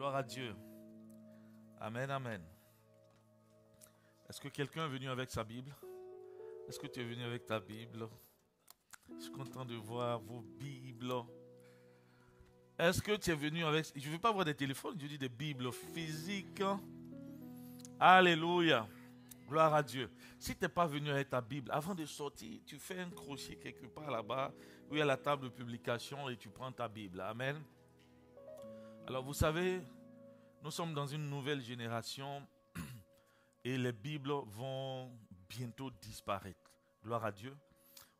Gloire à Dieu. Amen, amen. Est-ce que quelqu'un est venu avec sa Bible? Est-ce que tu es venu avec ta Bible? Je suis content de voir vos Bibles. Est-ce que tu es venu avec... Je ne veux pas voir des téléphones, je dis des Bibles physiques. Alléluia. Gloire à Dieu. Si tu n'es pas venu avec ta Bible, avant de sortir, tu fais un crochet quelque part là-bas, où il y a la table de publication, et tu prends ta Bible. Amen. Alors vous savez, nous sommes dans une nouvelle génération et les Bibles vont bientôt disparaître. Gloire à Dieu.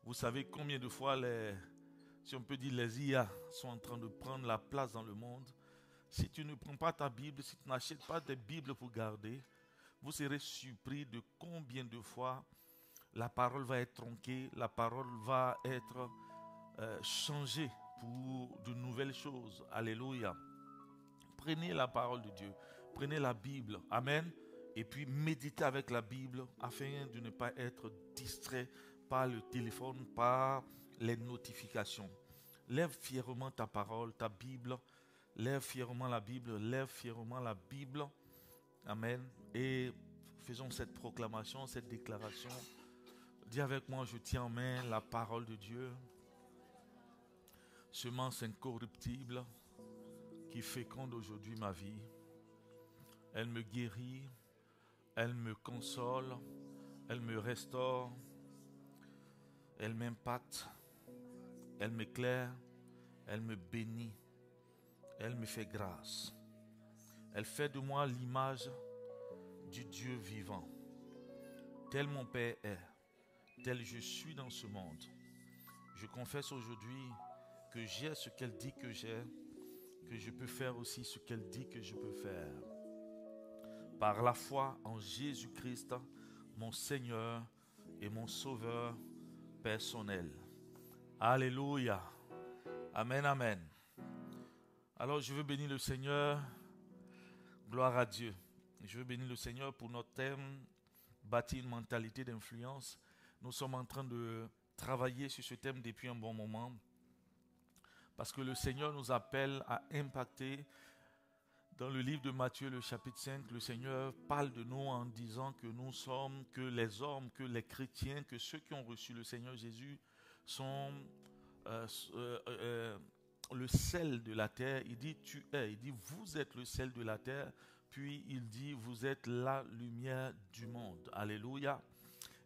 Vous savez combien de fois les, si on peut dire, les IA sont en train de prendre la place dans le monde. Si tu ne prends pas ta Bible, si tu n'achètes pas des Bibles pour garder, vous serez surpris de combien de fois la parole va être tronquée, la parole va être euh, changée pour de nouvelles choses. Alléluia. Prenez la parole de Dieu, prenez la Bible. Amen. Et puis méditez avec la Bible afin de ne pas être distrait par le téléphone, par les notifications. Lève fièrement ta parole, ta Bible. Lève fièrement la Bible. Lève fièrement la Bible. Amen. Et faisons cette proclamation, cette déclaration. Dis avec moi, je tiens en main la parole de Dieu. Semence incorruptible qui féconde aujourd'hui ma vie. Elle me guérit, elle me console, elle me restaure, elle m'impacte, elle m'éclaire, elle me bénit, elle me fait grâce. Elle fait de moi l'image du Dieu vivant. Tel mon Père est, tel je suis dans ce monde. Je confesse aujourd'hui que j'ai ce qu'elle dit que j'ai, que je peux faire aussi ce qu'elle dit que je peux faire. Par la foi en Jésus-Christ, mon Seigneur et mon Sauveur personnel. Alléluia. Amen, amen. Alors je veux bénir le Seigneur. Gloire à Dieu. Je veux bénir le Seigneur pour notre thème, bâtir une mentalité d'influence. Nous sommes en train de travailler sur ce thème depuis un bon moment. Parce que le Seigneur nous appelle à impacter. Dans le livre de Matthieu, le chapitre 5, le Seigneur parle de nous en disant que nous sommes, que les hommes, que les chrétiens, que ceux qui ont reçu le Seigneur Jésus sont euh, euh, euh, le sel de la terre. Il dit tu es, il dit vous êtes le sel de la terre. Puis il dit vous êtes la lumière du monde. Alléluia.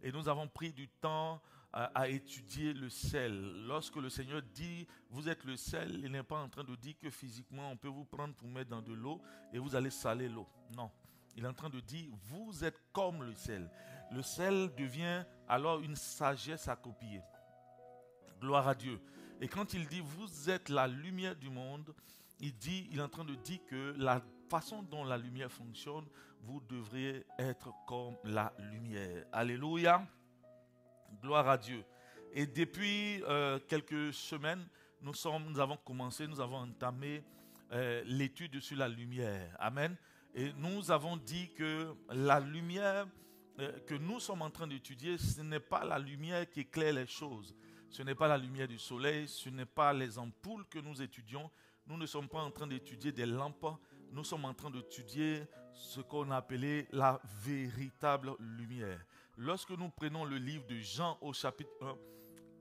Et nous avons pris du temps à, étudier le sel. Lorsque le Seigneur dit, vous êtes le sel, il n'est pas en train de dire que physiquement, on peut vous prendre pour mettre dans de l'eau et vous allez saler l'eau. Non. Il est en train de dire, vous êtes comme le sel. Le sel devient alors une sagesse à copier. Gloire à Dieu. Et quand il dit, vous êtes la lumière du monde, il dit, il est en train de dire que la façon dont la lumière fonctionne, vous devriez être comme la lumière. Alléluia. Gloire à Dieu. Et depuis euh, quelques semaines, nous, avons commencé, nous avons entamé euh, l'étude sur la lumière. Amen. Et nous avons dit que la lumière euh, que nous sommes en train d'étudier, ce n'est pas la lumière qui éclaire les choses. Ce n'est pas la lumière du soleil, ce n'est pas les ampoules que nous étudions. Nous ne sommes pas en train d'étudier des lampes, nous sommes en train d'étudier ce qu'on a appelé la véritable lumière. Lorsque nous prenons le livre de Jean au chapitre 1,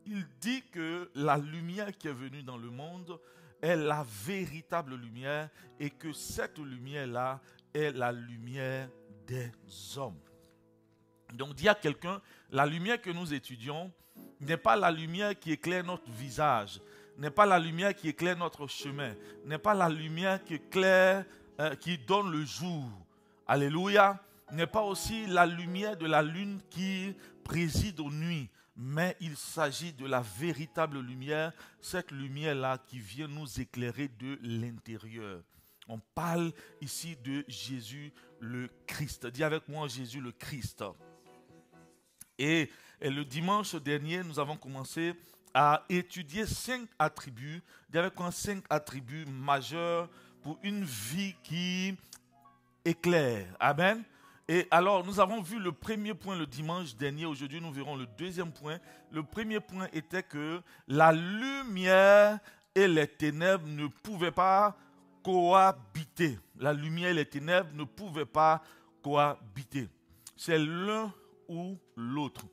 il dit que la lumière qui est venue dans le monde est la véritable lumière et que cette lumière-là est la lumière des hommes. Donc, dit à quelqu'un, la lumière que nous étudions n'est pas la lumière qui éclaire notre visage, n'est pas la lumière qui éclaire notre chemin, n'est pas la lumière qui éclaire, euh, qui donne le jour. Alléluia. N'est pas aussi la lumière de la lune qui préside aux nuits, mais il s'agit de la véritable lumière, cette lumière-là qui vient nous éclairer de l'intérieur. On parle ici de Jésus le Christ. Dis avec moi Jésus le Christ. Et, le dimanche dernier, nous avons commencé à étudier cinq attributs, avec moi cinq attributs majeurs pour une vie qui éclaire. Amen. Et alors, nous avons vu le premier point le dimanche dernier. Aujourd'hui, nous verrons le deuxième point. Le premier point était que la lumière et les ténèbres ne pouvaient pas cohabiter. La lumière et les ténèbres ne pouvaient pas cohabiter. C'est l'un ou l'autre.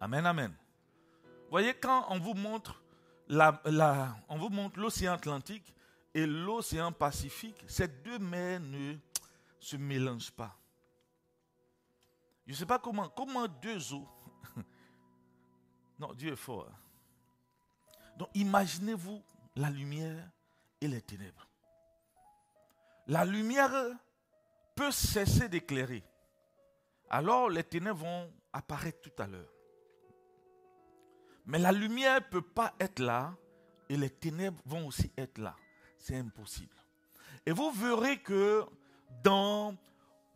Amen, amen. Voyez, quand on vous montre la, on vous montre l'océan Atlantique et l'océan Pacifique, ces deux mers ne se mélangent pas. Je ne sais pas comment, comment deux eaux. non, Dieu est fort. Hein. Donc imaginez-vous la lumière et les ténèbres. La lumière peut cesser d'éclairer. Alors les ténèbres vont apparaître tout à l'heure. Mais la lumière ne peut pas être là et les ténèbres vont aussi être là. C'est impossible. Et vous verrez que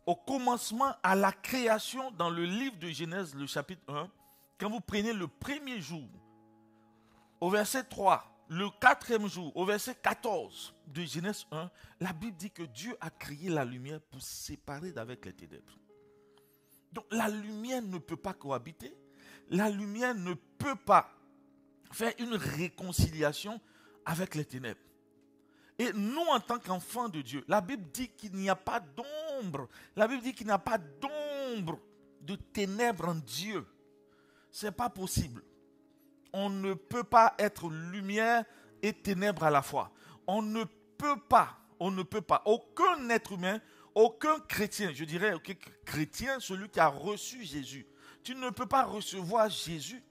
au commencement, à la création, dans le livre de Genèse, le chapitre 1, quand vous prenez le premier jour, au verset 3, le quatrième jour, au verset 14 de Genèse 1, la Bible dit que Dieu a créé la lumière pour séparer d'avec les ténèbres. Donc la lumière ne peut pas cohabiter la lumière ne peut pas faire une réconciliation avec les ténèbres. Et nous, en tant qu'enfants de Dieu, la Bible dit qu'il n'y a pas d'ombre. La Bible dit qu'il n'y a pas d'ombre de ténèbres en Dieu. Ce n'est pas possible. On ne peut pas être lumière et ténèbres à la fois. On ne peut pas, on ne peut pas. Aucun être humain, aucun chrétien, je dirais aucun chrétien, celui qui a reçu Jésus, tu ne peux pas recevoir Jésus.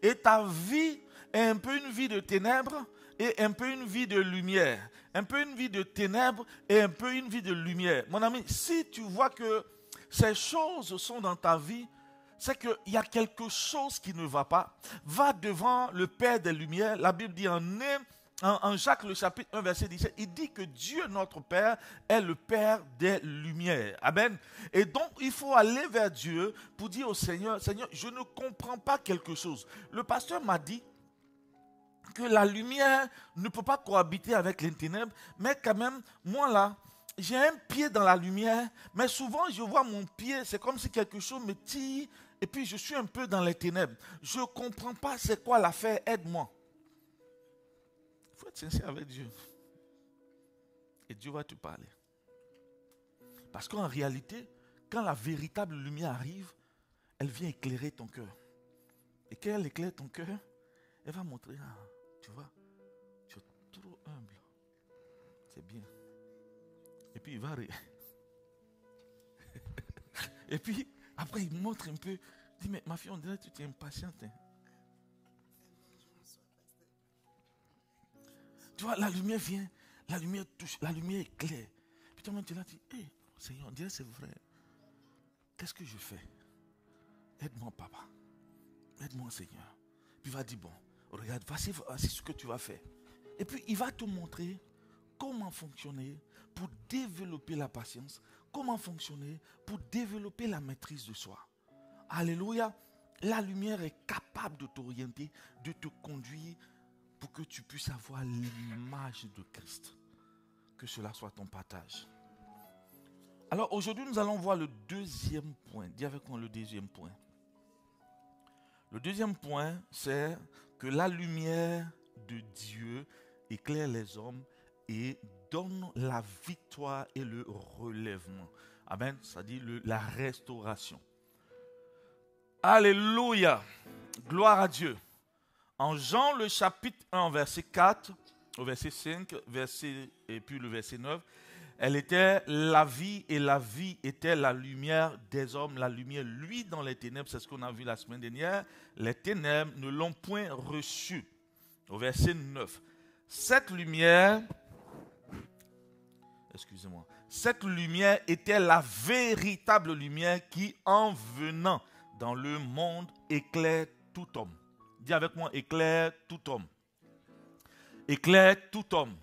Et ta vie est un peu une vie de ténèbres et un peu une vie de lumière. Un peu une vie de ténèbres et un peu une vie de lumière. Mon ami, si tu vois que ces choses sont dans ta vie, c'est qu'il y a quelque chose qui ne va pas. Va devant le Père des Lumières. La Bible dit en Jacques le chapitre 1 verset 17, il dit que Dieu notre Père est le Père des lumières. Amen. Et donc il faut aller vers Dieu pour dire au Seigneur, Seigneur, je ne comprends pas quelque chose. Le pasteur m'a dit que la lumière ne peut pas cohabiter avec les ténèbres, mais quand même, moi là, j'ai un pied dans la lumière, mais souvent je vois mon pied, c'est comme si quelque chose me tire, et puis je suis un peu dans les ténèbres. Je ne comprends pas c'est quoi l'affaire, aide-moi faut être sincère avec Dieu. Et Dieu va te parler. Parce qu'en réalité, quand la véritable lumière arrive, elle vient éclairer ton cœur. Et quand éclaire ton cœur, elle va montrer, ah, tu vois, tu es trop humble. C'est bien. Et puis il va... Et puis, après, il montre un peu. Il dit, mais ma fille, on dirait que tu es impatiente. Hein. Tu vois, la lumière vient, la lumière touche, la lumière éclaire. Puis toi, tu là, tu dis, Seigneur, on dirait c'est vrai. Qu'est-ce que je fais? Aide-moi, papa. Aide-moi, Seigneur. Puis va dire, bon, regarde, voici, ce que tu vas faire. Et puis il va te montrer comment fonctionner pour développer la patience, comment fonctionner pour développer la maîtrise de soi. Alléluia. La lumière est capable de t'orienter, de te conduire pour que tu puisses avoir l'image de Christ. Que cela soit ton partage. Alors aujourd'hui, nous allons voir le deuxième point. Dis avec moi le deuxième point. Le deuxième point, c'est que la lumière de Dieu éclaire les hommes et donne la victoire et le relèvement. Amen. Ça dit la restauration. Alléluia. Gloire à Dieu. En Jean le chapitre 1, verset 4 au verset 5, verset, et puis le verset 9, elle était la vie et la vie était la lumière des hommes, la lumière, lui dans les ténèbres, c'est ce qu'on a vu la semaine dernière, les ténèbres ne l'ont point reçu. Au verset 9, cette lumière, excusez-moi, cette lumière était la véritable lumière qui, en venant dans le monde, éclaire tout homme. Dis avec moi, éclaire tout homme. Éclaire tout homme.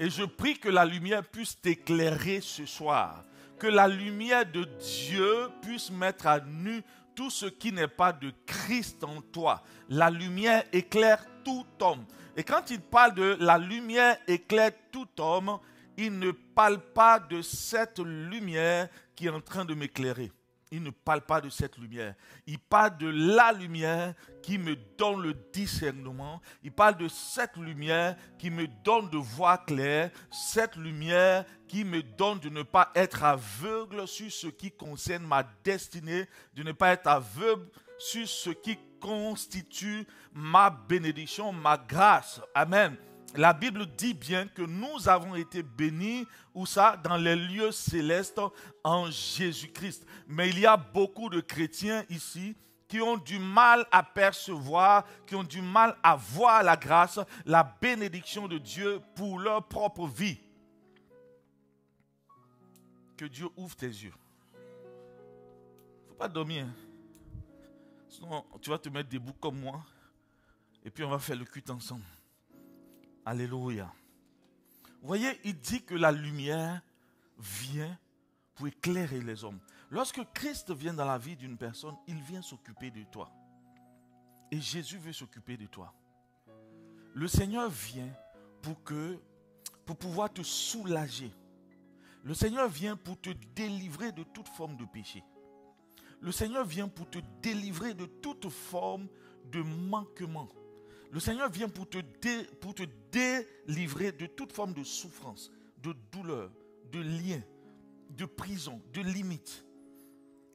Et je prie que la lumière puisse t'éclairer ce soir. Que la lumière de Dieu puisse mettre à nu tout ce qui n'est pas de Christ en toi. La lumière éclaire tout homme. Et quand il parle de la lumière éclaire tout homme, il ne parle pas de cette lumière qui est en train de m'éclairer. Il ne parle pas de cette lumière. Il parle de la lumière qui me donne le discernement. Il parle de cette lumière qui me donne de voir clair. Cette lumière qui me donne de ne pas être aveugle sur ce qui concerne ma destinée, de ne pas être aveugle sur ce qui constitue ma bénédiction, ma grâce. Amen la Bible dit bien que nous avons été bénis, où ça Dans les lieux célestes en Jésus-Christ. Mais il y a beaucoup de chrétiens ici qui ont du mal à percevoir, qui ont du mal à voir la grâce, la bénédiction de Dieu pour leur propre vie. Que Dieu ouvre tes yeux. Il ne faut pas dormir. Hein. Sinon, tu vas te mettre debout comme moi. Et puis on va faire le culte ensemble. Alléluia. Voyez, il dit que la lumière vient pour éclairer les hommes. Lorsque Christ vient dans la vie d'une personne, il vient s'occuper de toi. Et Jésus veut s'occuper de toi. Le Seigneur vient pour que pour pouvoir te soulager. Le Seigneur vient pour te délivrer de toute forme de péché. Le Seigneur vient pour te délivrer de toute forme de manquement. Le Seigneur vient pour te, délivrer de toute forme de souffrance, de douleur, de lien, de prison, de limite.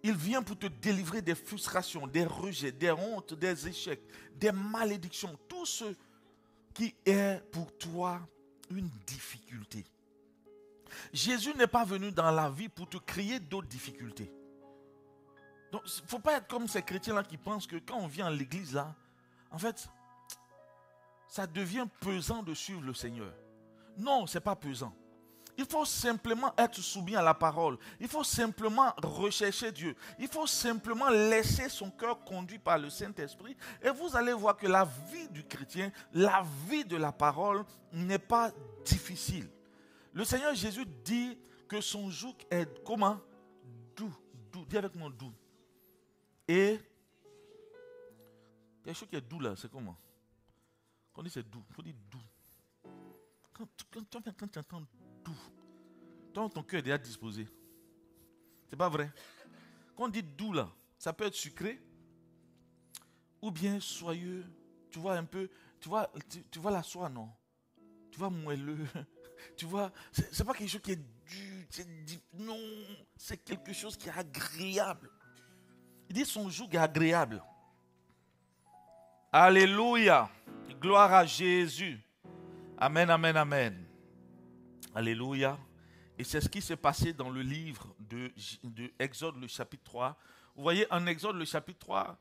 Il vient pour te délivrer des frustrations, des rejets, des hontes, des échecs, des malédictions, tout ce qui est pour toi une difficulté. Jésus n'est pas venu dans la vie pour te créer d'autres difficultés. Donc, il ne faut pas être comme ces chrétiens-là qui pensent que quand on vient à l'église, là, en fait, ça devient pesant de suivre le Seigneur. Non, ce n'est pas pesant. Il faut simplement être soumis à la parole. Il faut simplement rechercher Dieu. Il faut simplement laisser son cœur conduit par le Saint-Esprit. Et vous allez voir que la vie du chrétien, la vie de la parole n'est pas difficile. Le Seigneur Jésus dit que son joug est comment? Doux. Doux. Dis avec moi doux. Et quelque chose qui est doux là, c'est comment? Quand on dit c'est doux, il faut dire doux. Quand, quand, tu entends doux, ton, ton cœur est déjà disposé. C'est pas vrai. Quand on dit doux là, ça peut être sucré ou bien soyeux. Tu vois un peu, tu vois, tu, vois la soie, non? Tu vois moelleux. Tu vois, c'est pas quelque chose qui est dur. non, c'est quelque chose qui est agréable. Il dit son joug est agréable. Alléluia. Gloire à Jésus. Amen, amen, amen. Alléluia. Et c'est ce qui s'est passé dans le livre de, de, Exode, le chapitre 3. Vous voyez, en Exode, le chapitre 3,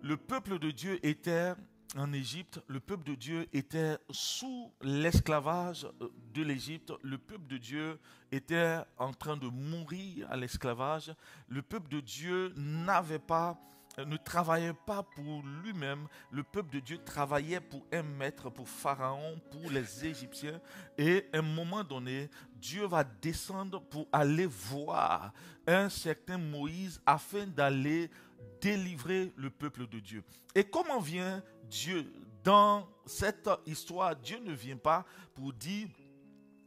le peuple de Dieu était en Égypte, le peuple de Dieu était sous l'esclavage de l'Égypte, le peuple de Dieu était en train de mourir à l'esclavage, le peuple de Dieu n'avait pas ne travaillait pas pour lui-même. Le peuple de Dieu travaillait pour un maître, pour Pharaon, pour les Égyptiens. Et à un moment donné, Dieu va descendre pour aller voir un certain Moïse afin d'aller délivrer le peuple de Dieu. Et comment vient Dieu? Dans cette histoire Dieu ne vient pas pour dire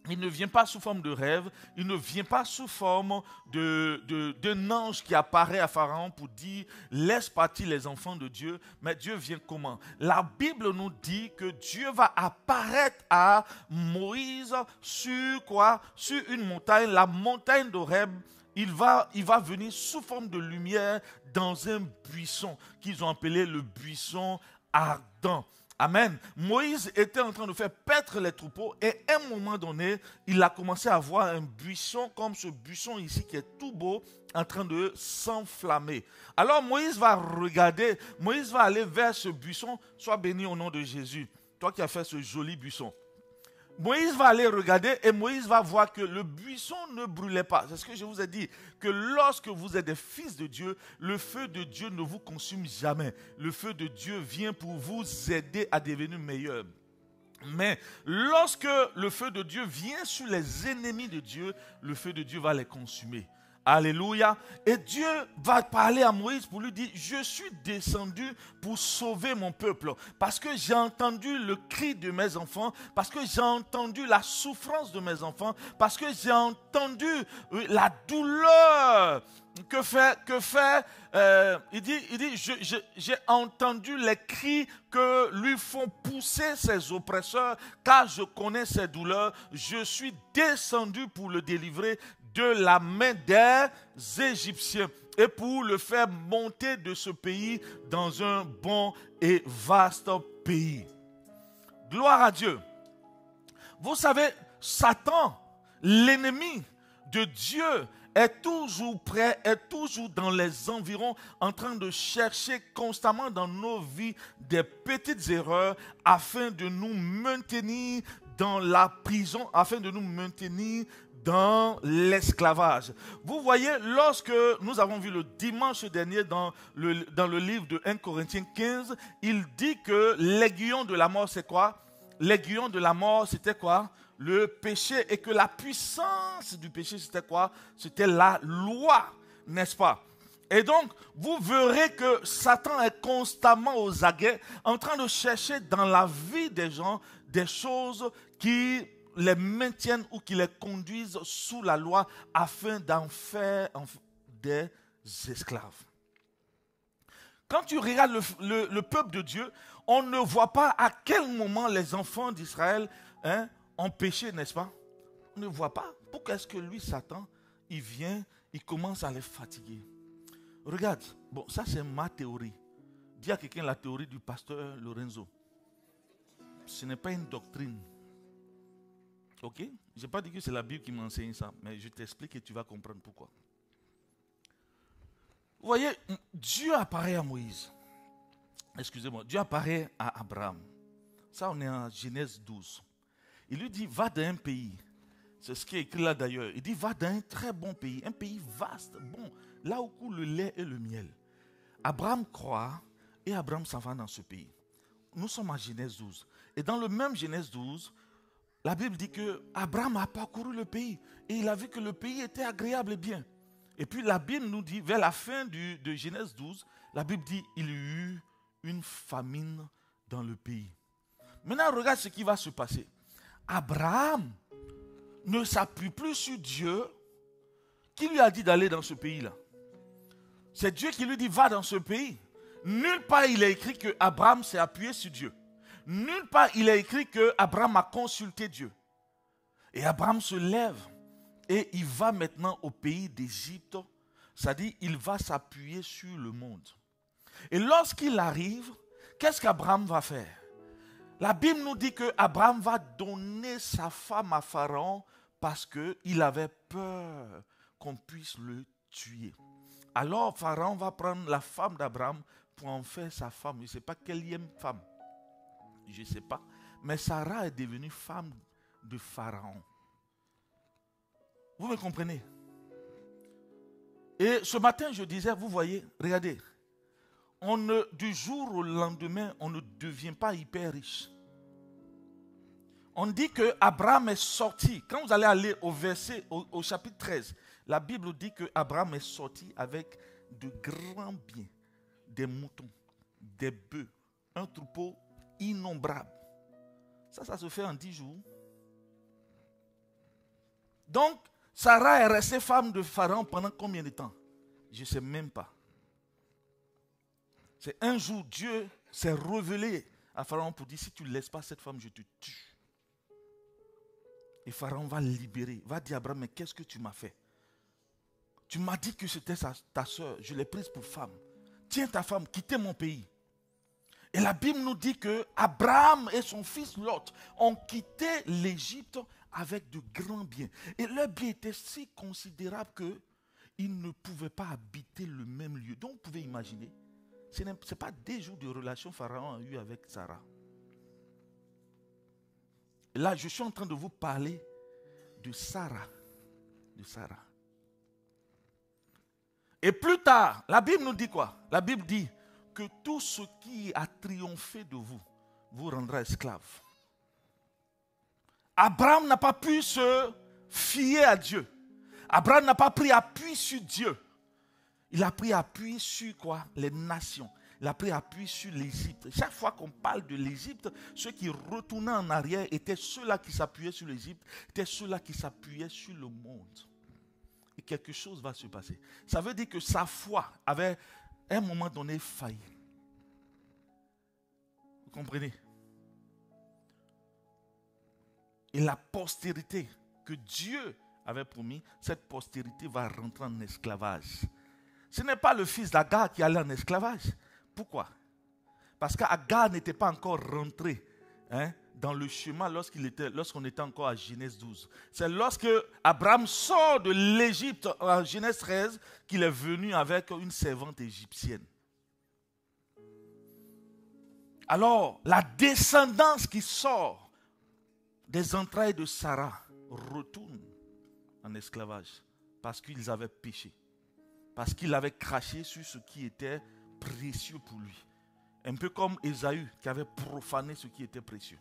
il ne vient pas sous forme de rêve, il ne vient pas sous forme d'un de, ange qui apparaît à Pharaon pour dire laisse partir les enfants de Dieu, mais Dieu vient comment? La Bible nous dit que Dieu va apparaître à Moïse sur quoi? Sur une montagne, la montagne d'Oreb. Il va, il va venir sous forme de lumière dans un buisson qu'ils ont appelé le buisson ardent. Amen. Moïse était en train de faire paître les troupeaux et à un moment donné, il a commencé à voir un buisson comme ce buisson ici qui est tout beau en train de s'enflammer. Alors Moïse va regarder, Moïse va aller vers ce buisson, soit béni au nom de Jésus. Toi qui as fait ce joli buisson. Moïse va aller regarder et Moïse va voir que le buisson ne brûlait pas. C'est ce que je vous ai dit, que lorsque vous êtes des fils de Dieu, le feu de Dieu ne vous consume jamais. Le feu de Dieu vient pour vous aider à devenir meilleur. Mais lorsque le feu de Dieu vient sur les ennemis de Dieu, le feu de Dieu va les consumer. Alléluia. Et Dieu va parler à Moïse pour lui dire, je suis descendu pour sauver mon peuple. Parce que j'ai entendu le cri de mes enfants, parce que j'ai entendu la souffrance de mes enfants, parce que j'ai entendu euh, la douleur que fait, que fait euh, il dit, il dit j'ai entendu les cris que lui font pousser ses oppresseurs, car je connais ses douleurs. Je suis descendu pour le délivrer de la main des Égyptiens et pour le faire monter de ce pays dans un bon et vaste pays. Gloire à Dieu. Vous savez, Satan, l'ennemi de Dieu, est toujours prêt, est toujours dans les environs en train de chercher constamment dans nos vies des petites erreurs afin de nous maintenir dans la prison, afin de nous maintenir dans l'esclavage. Vous voyez, lorsque nous avons vu le dimanche dernier dans le, livre de 1 Corinthiens 15, il dit que l'aiguillon de la mort, c'est quoi? L'aiguillon de la mort, c'était quoi? Le péché. Et que la puissance du péché, c'était quoi? C'était la loi, n'est-ce pas? Et donc, vous verrez que Satan est constamment aux aguets, en train de chercher dans la vie des gens des choses qui les maintiennent ou qui les conduisent sous la loi afin d'en faire des esclaves. Quand tu regardes le, peuple de Dieu, on ne voit pas à quel moment les enfants d'Israël hein, ont péché, n'est-ce pas? On ne voit pas. Pourquoi est-ce que lui, Satan, il vient, il commence à les fatiguer? Regarde, bon, ça c'est ma théorie. Dis à quelqu'un la théorie du pasteur Lorenzo. Ce n'est pas une doctrine. Ok? Je n'ai pas dit que c'est la Bible qui m'enseigne ça, mais je t'explique et tu vas comprendre pourquoi. Vous voyez, Dieu apparaît à Moïse. Excusez-moi, Dieu apparaît à Abraham. Ça, on est en Genèse 12. Il lui dit, va dans un pays. C'est ce qui est écrit là d'ailleurs. Il dit, va dans un très bon pays, un pays vaste, bon, là où coule le lait et le miel. Abraham croit et Abraham s'en va dans ce pays. Nous sommes en Genèse 12. Et dans le même Genèse 12, la Bible dit que Abraham a parcouru le pays et il a vu que le pays était agréable et bien. Et puis la Bible nous dit, vers la fin de Genèse 12, la Bible dit, il y eut une famine dans le pays. Maintenant, regarde ce qui va se passer. Abraham ne s'appuie plus sur Dieu qui lui a dit d'aller dans ce pays-là. C'est Dieu qui lui dit, va dans ce pays. Nulle part il est écrit que Abraham s'est appuyé sur Dieu. Nulle part il est écrit que Abraham a consulté Dieu. Et Abraham se lève et il va maintenant au pays d'Égypte. C'est-à-dire, il va s'appuyer sur le monde. Et lorsqu'il arrive, qu'est-ce qu'Abraham va faire? La Bible nous dit que Abraham va donner sa femme à Pharaon parce qu'il avait peur qu'on puisse le tuer. Alors Pharaon va prendre la femme d'Abraham pour en faire sa femme. Je ne sais pas quelle femme je ne sais pas. Mais Sarah est devenue femme de Pharaon. Vous me comprenez? Et ce matin, je disais, vous voyez, regardez, du jour au lendemain, on ne devient pas hyper riche. On dit que Abraham est sorti. Quand vous allez aller au verset, au, au chapitre 13, la Bible dit que Abraham est sorti avec de grands biens, des moutons, des bœufs, un troupeau innombrables. Ça, ça se fait en dix jours. Donc, Sarah est restée femme de Pharaon pendant combien de temps? Je ne sais même pas. C'est un jour, Dieu s'est révélé à Pharaon pour dire, si tu ne laisses pas cette femme, je te tue. Et Pharaon va libérer, va dire à Abraham, mais qu'est-ce que tu m'as fait? Tu m'as dit que c'était ta soeur, je l'ai prise pour femme. Tiens ta femme, quittez mon pays. Et la Bible nous dit que Abraham et son fils Lot ont quitté l'Égypte avec de grands biens. Et leurs biens étaient si considérables qu'ils ne pouvaient pas habiter le même lieu. Donc vous pouvez imaginer, ce n'est pas des jours de relation Pharaon a eu avec Sarah. là, je suis en train de vous parler de Sarah. De Sarah. Et plus tard, la Bible nous dit quoi? La Bible dit, que tout ce qui a triomphé de vous vous rendra esclave. Abraham n'a pas pu se fier à Dieu. Abraham n'a pas pris appui sur Dieu. Il a pris appui sur quoi? Les nations. Il a pris appui sur l'Égypte. Chaque fois qu'on parle de l'Égypte, ceux qui retournaient en arrière étaient ceux-là qui s'appuyaient sur l'Égypte, étaient ceux-là qui s'appuyaient sur le monde. Et quelque chose va se passer. Ça veut dire que sa foi avait un moment donné failli. Vous comprenez? Et la postérité que Dieu avait promis, cette postérité va rentrer en esclavage. Ce n'est pas le fils d'Agar qui allait en esclavage. Pourquoi? Parce qu'Agar n'était pas encore rentré hein, dans le chemin lorsqu'on était encore à Genèse 12. C'est lorsque Abraham sort de l'Égypte en Genèse 13 qu'il est venu avec une servante égyptienne. Alors, la descendance qui sort des entrailles de Sarah retourne en esclavage parce qu'ils avaient péché, parce qu'il avait craché sur ce qui était précieux pour lui. Un peu comme Ésaü qui avait profané ce qui était précieux.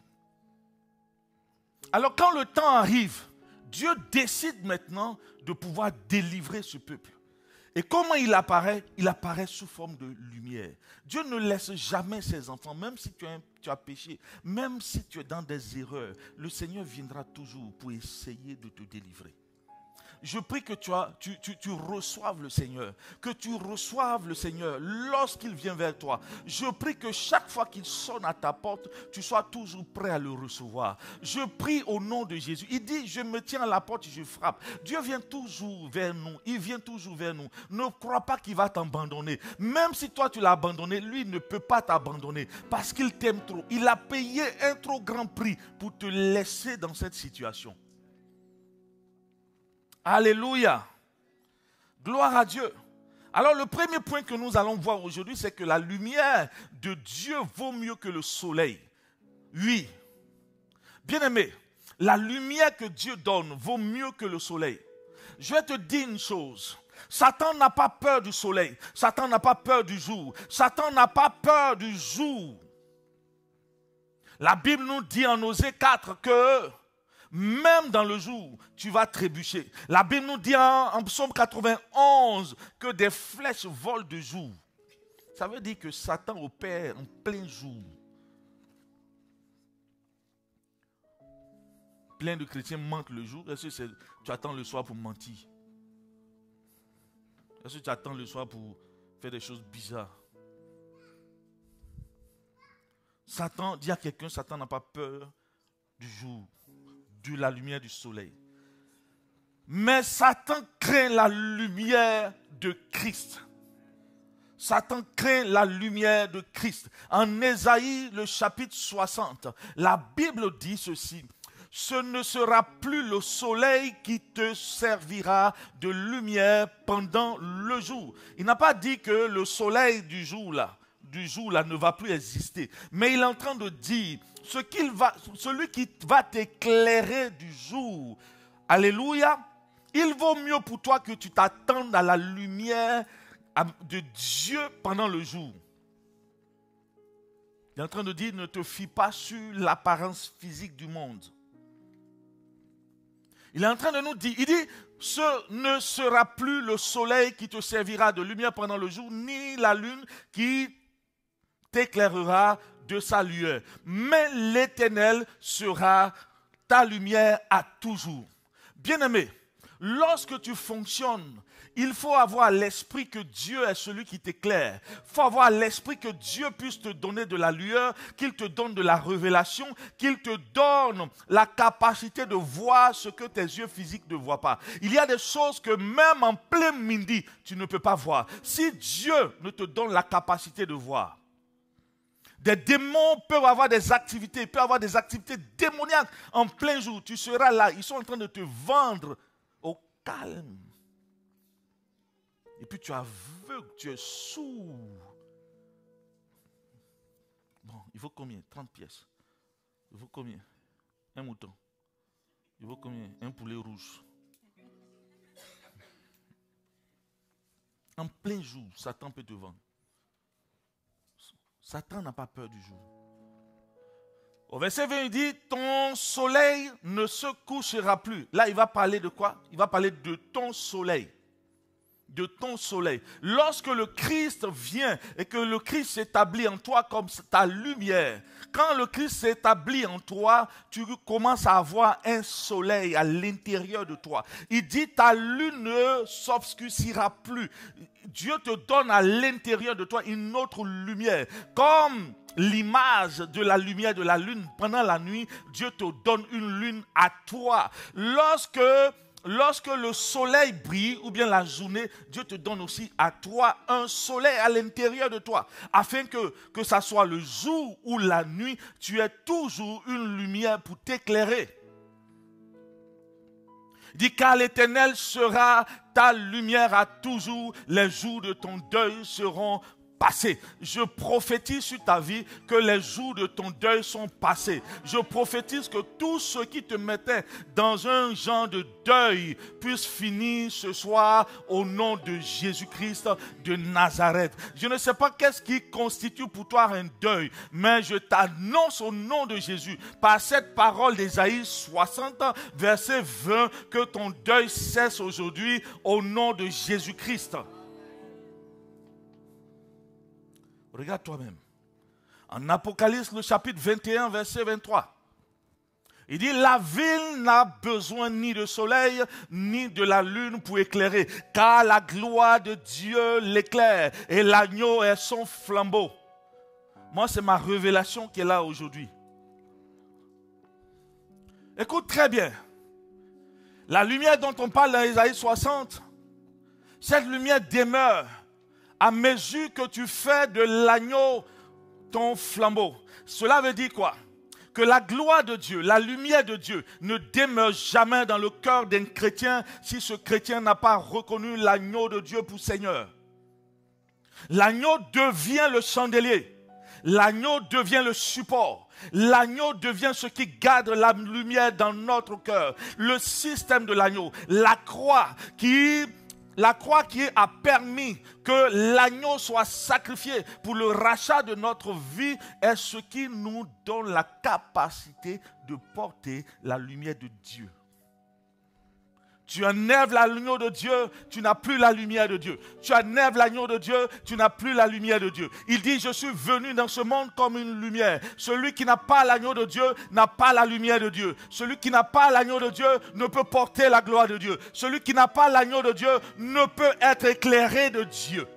Alors quand le temps arrive, Dieu décide maintenant de pouvoir délivrer ce peuple. Et comment il apparaît? Il apparaît sous forme de lumière. Dieu ne laisse jamais ses enfants, même si tu as, péché, même si tu es dans des erreurs, le Seigneur viendra toujours pour essayer de te délivrer je prie que tu, tu, reçoives le Seigneur, que tu reçoives le Seigneur lorsqu'il vient vers toi. Je prie que chaque fois qu'il sonne à ta porte, tu sois toujours prêt à le recevoir. Je prie au nom de Jésus. Il dit, je me tiens à la porte, je frappe. Dieu vient toujours vers nous. Il vient toujours vers nous. Ne crois pas qu'il va t'abandonner. Même si toi tu l'as abandonné, lui ne peut pas t'abandonner parce qu'il t'aime trop. Il a payé un trop grand prix pour te laisser dans cette situation. Alléluia. Gloire à Dieu. Alors le premier point que nous allons voir aujourd'hui, c'est que la lumière de Dieu vaut mieux que le soleil. Oui. Bien-aimé, la lumière que Dieu donne vaut mieux que le soleil. Je vais te dire une chose. Satan n'a pas peur du soleil. Satan n'a pas peur du jour. Satan n'a pas peur du jour. La Bible nous dit en Osée 4 que même dans le jour, tu vas trébucher. La Bible nous dit en, psaume 91 que des flèches volent de jour. Ça veut dire que Satan opère en plein jour. Plein de chrétiens mentent le jour. Est-ce que tu attends le soir pour mentir? Est-ce que tu attends le soir pour faire des choses bizarres? Satan, dit à quelqu'un, Satan n'a pas peur du jour de la lumière du soleil. Mais Satan craint la lumière de Christ. Satan craint la lumière de Christ. En Ésaïe, le chapitre 60, la Bible dit ceci. Ce ne sera plus le soleil qui te servira de lumière pendant le jour. Il n'a pas dit que le soleil du jour là, du jour là ne va plus exister. Mais il est en train de dire ce qu'il va, celui qui va t'éclairer du jour. Alléluia. Il vaut mieux pour toi que tu t'attendes à la lumière de Dieu pendant le jour. Il est en train de dire, ne te fie pas sur l'apparence physique du monde. Il est en train de nous dire, il dit, ce ne sera plus le soleil qui te servira de lumière pendant le jour, ni la lune qui t'éclairera de sa lueur. Mais l'Éternel sera ta lumière à toujours. Bien-aimé, lorsque tu fonctionnes, il faut avoir l'esprit que Dieu est celui qui t'éclaire. Il faut avoir l'esprit que Dieu puisse te donner de la lueur, qu'il te donne de la révélation, qu'il te donne la capacité de voir ce que tes yeux physiques ne voient pas. Il y a des choses que même en plein midi, tu ne peux pas voir. Si Dieu ne te donne la capacité de voir, des démons peuvent avoir des activités, peuvent avoir des activités démoniaques en plein jour. Tu seras là, ils sont en train de te vendre au calme. Et puis tu aveugle, tu es sourd. Bon, il faut combien? 30 pièces. Il faut combien? Un mouton. Il faut combien? Un poulet rouge. En plein jour, Satan peut te vendre. Satan n'a pas peur du jour. Au verset 20, il dit, ton soleil ne se couchera plus. Là, il va parler de quoi? Il va parler de ton soleil de ton soleil. Lorsque le Christ vient et que le Christ s'établit en toi comme ta lumière, quand le Christ s'établit en toi, tu commences à avoir un soleil à l'intérieur de toi. Il dit ta lune ne s'obscurcira plus. Dieu te donne à l'intérieur de toi une autre lumière. Comme l'image de la lumière de la lune pendant la nuit, Dieu te donne une lune à toi. Lorsque lorsque le soleil brille, ou bien la journée, Dieu te donne aussi à toi un soleil à l'intérieur de toi, afin que, que ça soit le jour ou la nuit, tu aies toujours une lumière pour t'éclairer. Dit car l'Éternel sera ta lumière à toujours, les jours de ton deuil seront je prophétise sur ta vie que les jours de ton deuil sont passés. Je prophétise que tout ce qui te mettait dans un genre de deuil puisse finir ce soir au nom de Jésus-Christ de Nazareth. Je ne sais pas qu'est-ce qui constitue pour toi un deuil, mais je t'annonce au nom de Jésus, par cette parole d'Ésaïe 60, verset 20, que ton deuil cesse aujourd'hui au nom de Jésus-Christ. Regarde toi-même. En Apocalypse, le chapitre 21, verset 23. Il dit, la ville n'a besoin ni de soleil, ni de la lune pour éclairer, car la gloire de Dieu l'éclaire, et l'agneau est son flambeau. Moi, c'est ma révélation qui est là aujourd'hui. Écoute très bien. La lumière dont on parle dans Isaïe 60, cette lumière demeure à mesure que tu fais de l'agneau ton flambeau. Cela veut dire quoi? Que la gloire de Dieu, la lumière de Dieu ne demeure jamais dans le cœur d'un chrétien si ce chrétien n'a pas reconnu l'agneau de Dieu pour Seigneur. L'agneau devient le chandelier. L'agneau devient le support. L'agneau devient ce qui garde la lumière dans notre cœur. Le système de l'agneau, la croix qui la croix qui a permis que l'agneau soit sacrifié pour le rachat de notre vie est ce qui nous donne la capacité de porter la lumière de Dieu. Tu enlèves l'agneau de Dieu, tu n'as plus la lumière de Dieu. Tu enlèves l'agneau de Dieu, tu n'as plus la lumière de Dieu. Il dit, je suis venu dans ce monde comme une lumière. Celui qui n'a pas l'agneau de Dieu n'a pas la lumière de Dieu. Celui qui n'a pas l'agneau de Dieu ne peut porter la gloire de Dieu. Celui qui n'a pas l'agneau de Dieu ne peut être éclairé de Dieu.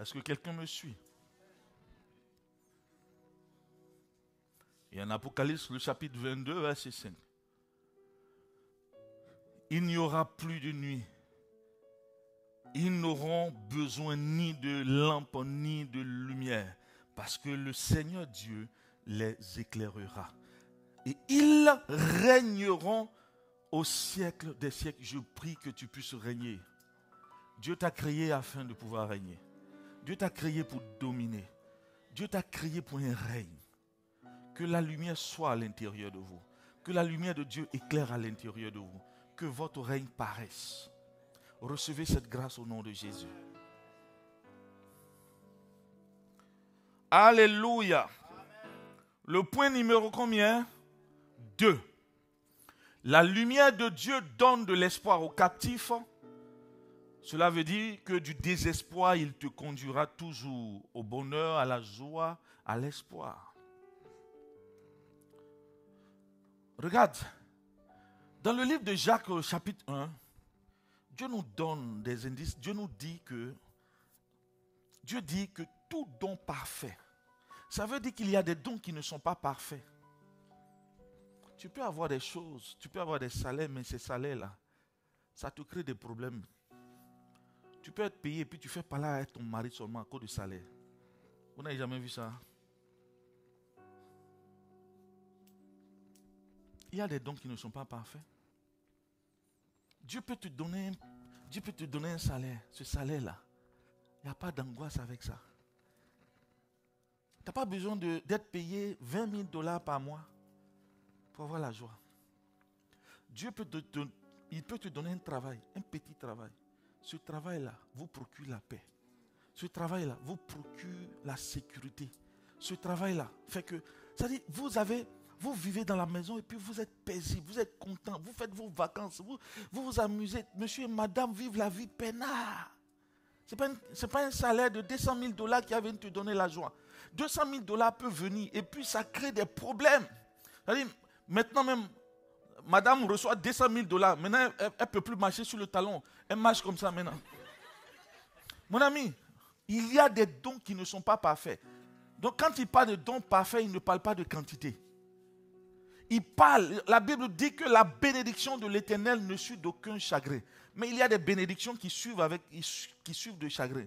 Est-ce que quelqu'un me suit? Et en Apocalypse, le chapitre 22, verset 5 il n'y aura plus de nuit. Ils n'auront besoin ni de lampe ni de lumière, parce que le Seigneur Dieu les éclairera. Et ils régneront au siècle des siècles. Je prie que tu puisses régner. Dieu t'a créé afin de pouvoir régner. Dieu t'a créé pour dominer. Dieu t'a créé pour un règne. Que la lumière soit à l'intérieur de vous. Que la lumière de Dieu éclaire à l'intérieur de vous que votre règne paraisse. Recevez cette grâce au nom de Jésus. Alléluia. Le point numéro combien? Deux. La lumière de Dieu donne de l'espoir aux captifs. Cela veut dire que du désespoir, il te conduira toujours au bonheur, à la joie, à l'espoir. Regarde, dans le livre de Jacques, chapitre 1, Dieu nous donne des indices. Dieu nous dit que Dieu dit que tout don parfait, ça veut dire qu'il y a des dons qui ne sont pas parfaits. Tu peux avoir des choses, tu peux avoir des salaires, mais ces salaires-là, ça te crée des problèmes. Tu peux être payé et puis tu fais pas là avec ton mari seulement à cause du salaire. Vous n'avez jamais vu ça? Il y a des dons qui ne sont pas parfaits. Dieu peut te donner, Dieu peut te donner un salaire. Ce salaire-là, il n'y a pas d'angoisse avec ça. Tu n'as pas besoin d'être payé 20 000 dollars par mois pour avoir la joie. Dieu peut te, il peut te donner un travail, un petit travail. Ce travail-là vous procure la paix. Ce travail-là vous procure la sécurité. ce travail-là fait que, c'est-à-dire, vous avez, vous vivez dans la maison et puis vous êtes paisible, vous êtes content, vous faites vos vacances, vous vous, amusez. Monsieur et madame vivent la vie peinard. Ce n'est pas, un salaire de 200 000 dollars qui vient te donner la joie. 200 000 dollars peut venir et puis ça crée des problèmes. Maintenant même, madame reçoit 200 000 dollars. Maintenant, elle ne peut plus marcher sur le talon. Elle marche comme ça maintenant. Mon ami, il y a des dons qui ne sont pas parfaits. Donc quand il parle de dons parfaits, il ne parle pas de quantité. Il parle, la Bible dit que la bénédiction de l'Éternel ne suit d'aucun chagrin. Mais il y a des bénédictions qui suivent, avec, qui suivent de chagrin.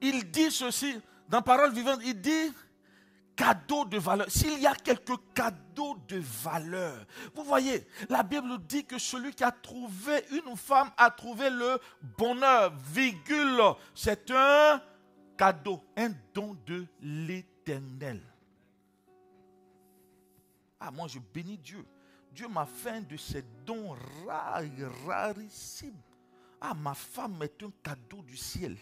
Il dit ceci dans Parole vivante, il dit cadeau de valeur. S'il y a quelques cadeaux de valeur, vous voyez, la Bible dit que celui qui a trouvé une femme a trouvé le bonheur, virgule, c'est un cadeau, un don de l'éternel. Ah, moi je bénis Dieu. Dieu m'a fait de ces dons rares, rarissimes. Ah, ma femme est un cadeau du ciel.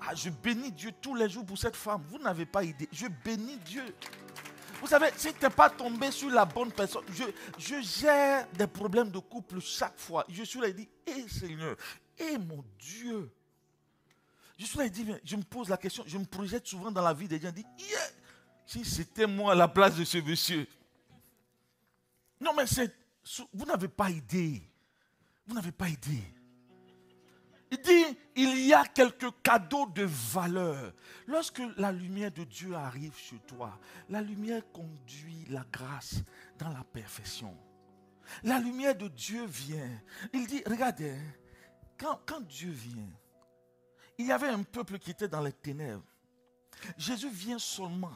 Ah, je bénis Dieu tous les jours pour cette femme. Vous n'avez pas idée. Je bénis Dieu. Vous savez, si tu n'es pas tombé sur la bonne personne, je, je, gère des problèmes de couple chaque fois. Je suis là et dis, hé Seigneur, hé mon Dieu. Je là dis, je me pose la question, je me projette souvent dans la vie des gens. Dis, si c'était moi à la place de ce monsieur. Non, mais vous n'avez pas idée. Vous n'avez pas idée. Il dit, il y a quelques cadeaux de valeur. Lorsque la lumière de Dieu arrive sur toi, la lumière conduit la grâce dans la perfection. La lumière de Dieu vient. Il dit, regardez, quand, quand Dieu vient, il y avait un peuple qui était dans les ténèbres. Jésus vient seulement.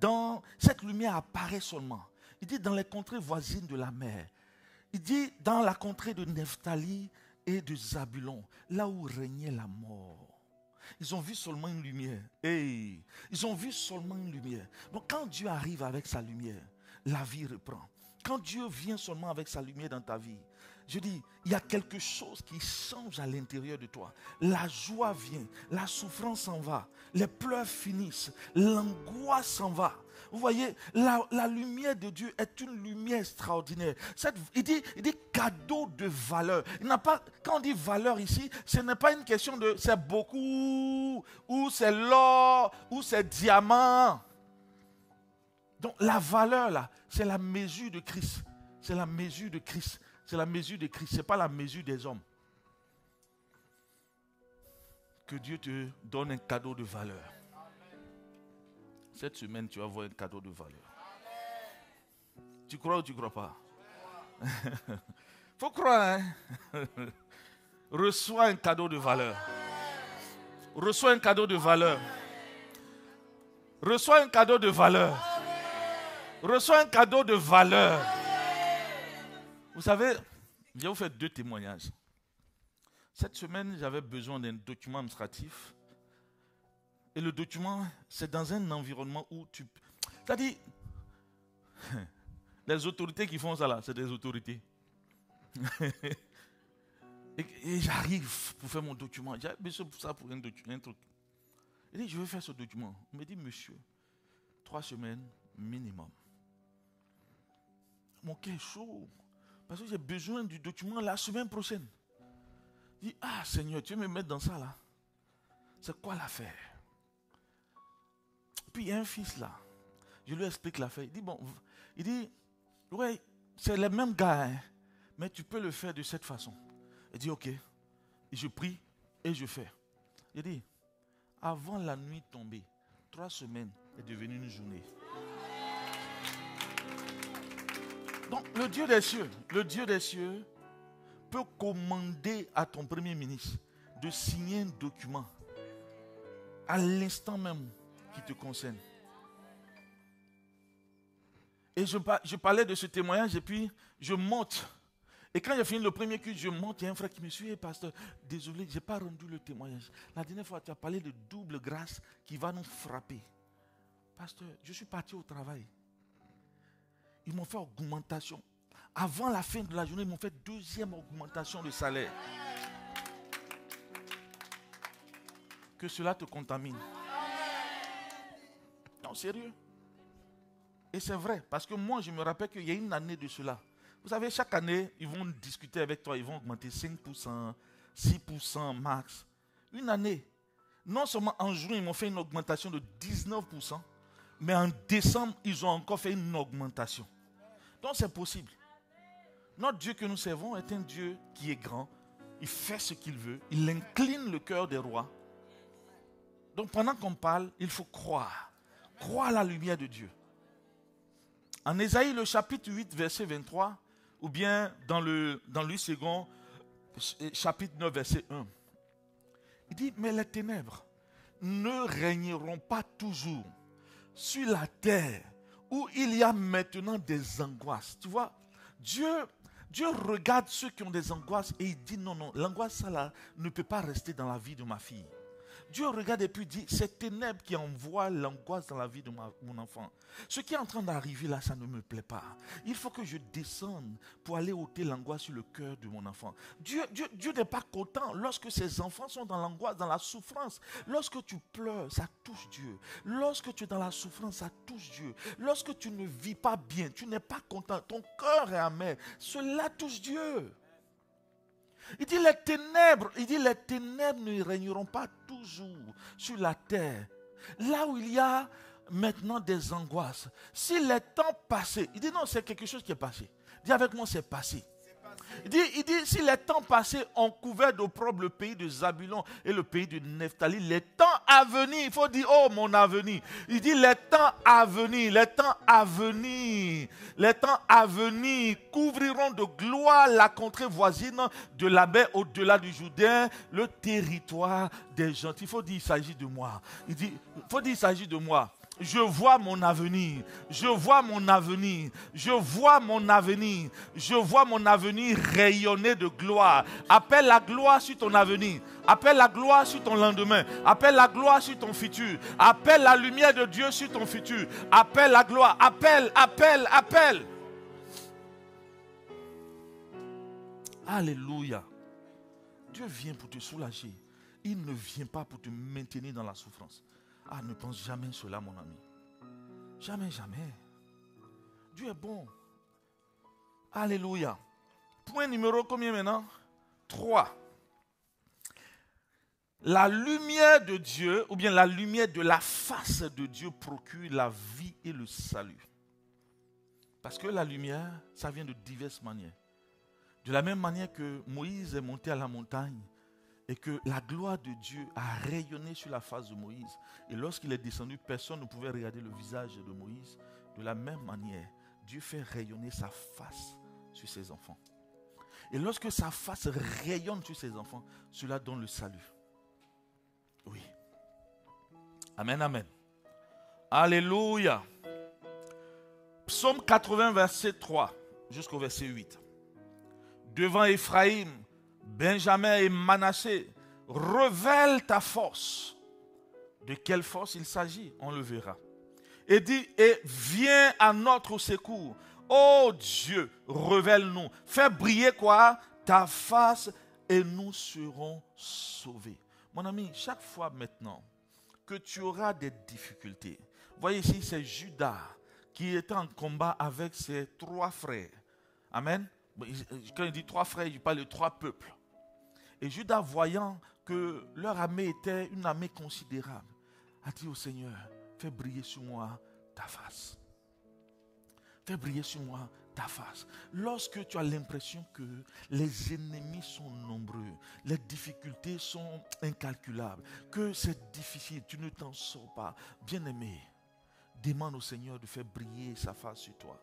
Dans, cette lumière apparaît seulement. Il dit dans les contrées voisines de la mer. Il dit dans la contrée de Nephtali, et de Zabulon, là où régnait la mort. Ils ont vu seulement une lumière. Hey, ils ont vu seulement une lumière. Donc quand Dieu arrive avec sa lumière, la vie reprend. Quand Dieu vient seulement avec sa lumière dans ta vie, je dis, il y a quelque chose qui change à l'intérieur de toi. La joie vient, la souffrance s'en va, les pleurs finissent, l'angoisse s'en va. Vous voyez, la, lumière de Dieu est une lumière extraordinaire. il, dit, il cadeau de valeur. Il n'a pas, quand on dit valeur ici, ce n'est pas une question de c'est beaucoup, ou c'est l'or, ou c'est diamant. Donc la valeur là, c'est la mesure de Christ. C'est la mesure de Christ. C'est la mesure de Christ. Ce n'est pas la mesure des hommes. Que Dieu te donne un cadeau de valeur. Cette semaine, tu vas avoir un cadeau de valeur. Tu crois ou tu ne crois pas? Faut croire. Hein? Reçois un cadeau de valeur. Reçois un cadeau de valeur. Reçois un cadeau de valeur. Reçois un cadeau de valeur. Vous savez, je vais vous faire deux témoignages. Cette semaine, j'avais besoin d'un document administratif et le document, c'est dans un environnement où tu... C'est-à-dire, les autorités qui font ça là, c'est des autorités. et, j'arrive pour faire mon document. J'ai besoin de ça pour un, truc. Il dit, je veux faire ce document. Il me dit, monsieur, trois semaines minimum. Mon cœur chaud. Parce que j'ai besoin du document la semaine prochaine. Il dit, ah Seigneur, tu veux me mettre dans ça là? C'est quoi l'affaire? Puis il y a un fils là. Je lui explique l'affaire. Il dit, bon, il dit, ouais, c'est le même gars, hein, mais tu peux le faire de cette façon. Il dit, ok. Et je prie et je fais. Il dit, avant la nuit tombée, trois semaines est devenue une journée. Donc, le Dieu des cieux, le Dieu des cieux peut commander à ton premier ministre de signer un document à l'instant même qui te concerne. Et je, parlais de ce témoignage et puis je monte. Et quand j'ai fini le premier culte, je monte. Il y a un frère qui me suit, pasteur, désolé, je n'ai pas rendu le témoignage. La dernière fois, tu as parlé de double grâce qui va nous frapper. Pasteur, je suis parti au travail. Ils m'ont fait augmentation. Avant la fin de la journée, ils m'ont fait deuxième augmentation de salaire. que cela te contamine. Non, sérieux. Et c'est vrai, parce que moi, je me rappelle qu'il y a une année de cela. Vous savez, chaque année, ils vont discuter avec toi, ils vont augmenter 5%, 6% max. Une année. Non seulement en juin, ils m'ont fait une augmentation de 19%, mais en décembre, ils ont encore fait une augmentation. C'est possible. Notre Dieu que nous servons est un Dieu qui est grand. Il fait ce qu'il veut. Il incline le cœur des rois. Donc pendant qu'on parle, il faut croire. Croire la lumière de Dieu. En Ésaïe, le chapitre 8, verset 23, ou bien dans le dans Louis second, chapitre 9, verset 1. Il dit, mais les ténèbres ne régneront pas toujours sur la terre où il y a maintenant des angoisses. Tu vois, Dieu, Dieu regarde ceux qui ont des angoisses et il dit non, non, l'angoisse, ça là, ne peut pas rester dans la vie de ma fille. Dieu regarde et puis dit, c'est ténèbres qui envoient l'angoisse dans la vie de mon enfant. Ce qui est en train d'arriver là, ça ne me plaît pas. Il faut que je descende pour aller ôter l'angoisse sur le cœur de mon enfant. Dieu, Dieu, Dieu n'est pas content lorsque ses enfants sont dans l'angoisse, dans la souffrance. Lorsque tu pleures, ça touche Dieu. Lorsque tu es dans la souffrance, ça touche Dieu. Lorsque tu ne vis pas bien, tu n'es pas content, ton cœur est amer, cela touche Dieu. Il dit les ténèbres, il dit les ténèbres ne régneront pas toujours sur la terre. Là où il y a maintenant des angoisses. Si les temps passés, il dit non, c'est quelque chose qui est passé. Dis avec moi, c'est passé. Il dit, si les temps passés ont couvert d'opprobre le pays de Zabulon et le pays de Nephtali, les temps à venir, il faut dire, oh mon avenir. Il dit, les temps à venir, les temps à venir, les temps à venir couvriront de gloire la contrée voisine de la baie au-delà du Jourdain, le territoire des gens. Il faut dire, il s'agit de moi. Il dit, faut dire, il s'agit de moi. Je vois mon avenir. Je vois mon avenir. Je vois mon avenir. Je vois mon avenir rayonner de gloire. Appelle la gloire sur ton avenir. Appelle la gloire sur ton lendemain. Appelle la gloire sur ton futur. Appelle la lumière de Dieu sur ton futur. Appelle la gloire. Appelle, appelle, appelle. Alléluia. Dieu vient pour te soulager. Il ne vient pas pour te maintenir dans la souffrance. Ah, ne pense jamais cela, mon ami. Jamais, jamais. Dieu est bon. Alléluia. Point numéro combien maintenant? Trois. La lumière de Dieu, ou bien la lumière de la face de Dieu procure la vie et le salut. Parce que la lumière, ça vient de diverses manières. De la même manière que Moïse est monté à la montagne, et que la gloire de Dieu a rayonné sur la face de Moïse. Et lorsqu'il est descendu, personne ne pouvait regarder le visage de Moïse. De la même manière, Dieu fait rayonner sa face sur ses enfants. Et lorsque sa face rayonne sur ses enfants, cela donne le salut. Oui. Amen, amen. Alléluia. Psaume 80, verset 3 jusqu'au verset 8. Devant Éphraïm, Benjamin et Manassé, révèle ta force. De quelle force il s'agit On le verra. Et dit, et viens à notre secours. Oh Dieu, révèle-nous. Fais briller quoi? Ta face et nous serons sauvés. Mon ami, chaque fois maintenant que tu auras des difficultés, voyez ici, c'est Judas qui était en combat avec ses trois frères. Amen. Quand il dit trois frères, il parle de trois peuples. Et Judas, voyant que leur armée était une armée considérable, a dit au Seigneur, fais briller sur moi ta face. Fais briller sur moi ta face. Lorsque tu as l'impression que les ennemis sont nombreux, les difficultés sont incalculables, que c'est difficile, tu ne t'en sors pas, bien aimé, demande au Seigneur de faire briller sa face sur toi.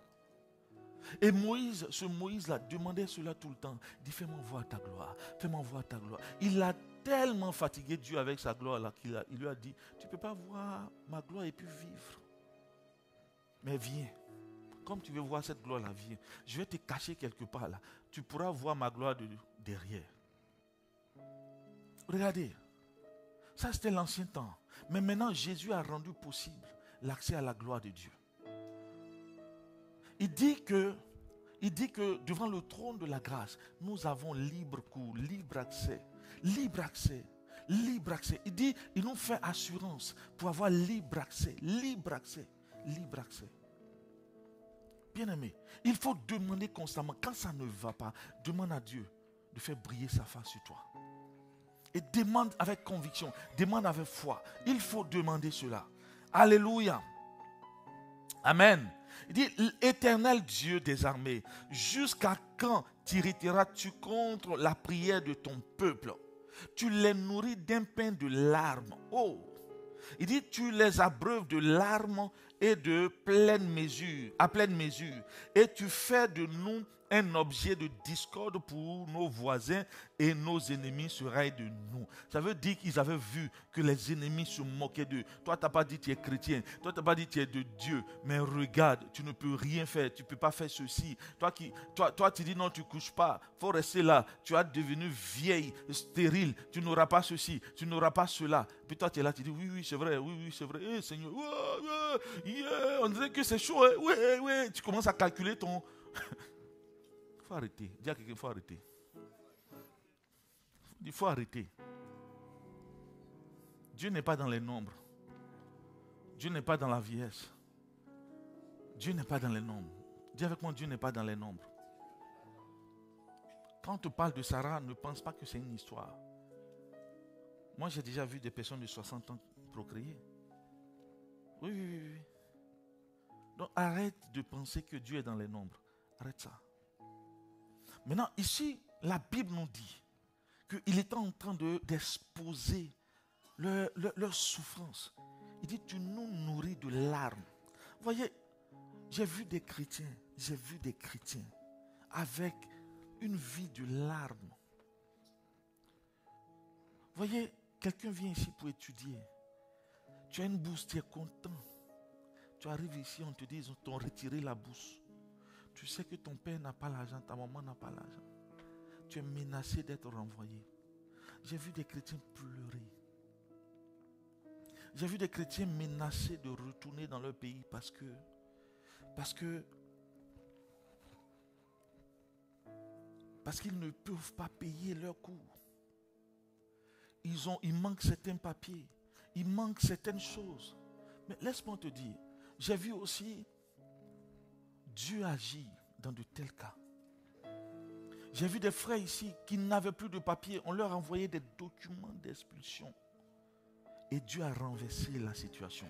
Et Moïse, ce Moïse-là, demandait cela tout le temps. Il dit, fais-moi voir ta gloire, fais-moi voir ta gloire. Il a tellement fatigué Dieu avec sa gloire là qu'il il lui a dit, tu ne peux pas voir ma gloire et puis vivre. Mais viens, comme tu veux voir cette gloire-là, viens. Je vais te cacher quelque part là. Tu pourras voir ma gloire de derrière. Regardez, ça c'était l'ancien temps. Mais maintenant, Jésus a rendu possible l'accès à la gloire de Dieu. Il dit que, il devant le trône de la grâce, nous avons libre cours, libre accès, libre accès. Libre accès. Il dit, ils nous fait assurance pour avoir libre accès. Libre accès. Libre accès. Bien-aimé, il faut demander constamment. Quand ça ne va pas, demande à Dieu de faire briller sa face sur toi. Et demande avec conviction, demande avec foi. Il faut demander cela. Alléluia. Amen. Il dit, éternel Dieu des armées, jusqu'à quand t'irriteras-tu contre la prière de ton peuple? Tu les nourris d'un pain de larmes. Oh, il dit, tu les abreuves de larmes et de pleine mesure, à pleine mesure. Et tu fais de nous un objet de discorde pour nos voisins et nos ennemis seraient de nous. Ça veut dire qu'ils avaient vu que les ennemis se moquaient d'eux. Toi, tu n'as pas dit que tu es chrétien. Toi, tu n'as pas dit que tu es de Dieu. Mais regarde, tu ne peux rien faire. Tu ne peux pas faire ceci. Toi, qui, toi, toi tu dis non, tu ne couches pas. Il faut rester là. Tu as devenu vieille, stérile. Tu n'auras pas ceci. Tu n'auras pas cela. Puis toi, tu es là, tu dis oui, oui, c'est vrai. Oui, oui, c'est vrai. Eh, Seigneur, on dirait que c'est chaud. Hein. Oui, oui. Tu commences à calculer ton faut arrêter. Dis à quelqu'un, il faut arrêter. Il faut arrêter. Dieu n'est pas dans les nombres. Dieu n'est pas dans la vieillesse. Dieu n'est pas dans les nombres. Dis avec moi, Dieu n'est pas dans les nombres. Quand on te parle de Sarah, ne pense pas que c'est une histoire. Moi, j'ai déjà vu des personnes de 60 ans procréer. Oui, oui, oui, oui. Donc arrête de penser que Dieu est dans les nombres. Arrête ça. Maintenant, ici, la Bible nous dit qu'il était en train d'exposer leur, souffrance. Il dit, tu nous nourris de larmes. Vous voyez, j'ai vu des chrétiens, j'ai vu des chrétiens avec une vie de larmes. Vous voyez, quelqu'un vient ici pour étudier. Tu as une bourse, tu es content. Tu arrives ici, on te dit, ils t'ont retiré la bourse. Tu sais que ton père n'a pas l'argent, ta maman n'a pas l'argent. Tu es menacé d'être renvoyé. J'ai vu des chrétiens pleurer. J'ai vu des chrétiens menacés de retourner dans leur pays parce que, parce que, parce qu'ils ne peuvent pas payer leurs cours. Ils ont, il manque certains papiers, il manque certaines choses. Mais laisse-moi te dire, j'ai vu aussi Dieu agit dans de tels cas. J'ai vu des frères ici qui n'avaient plus de papier. On leur a envoyé des documents d'expulsion. Et Dieu a renversé la situation.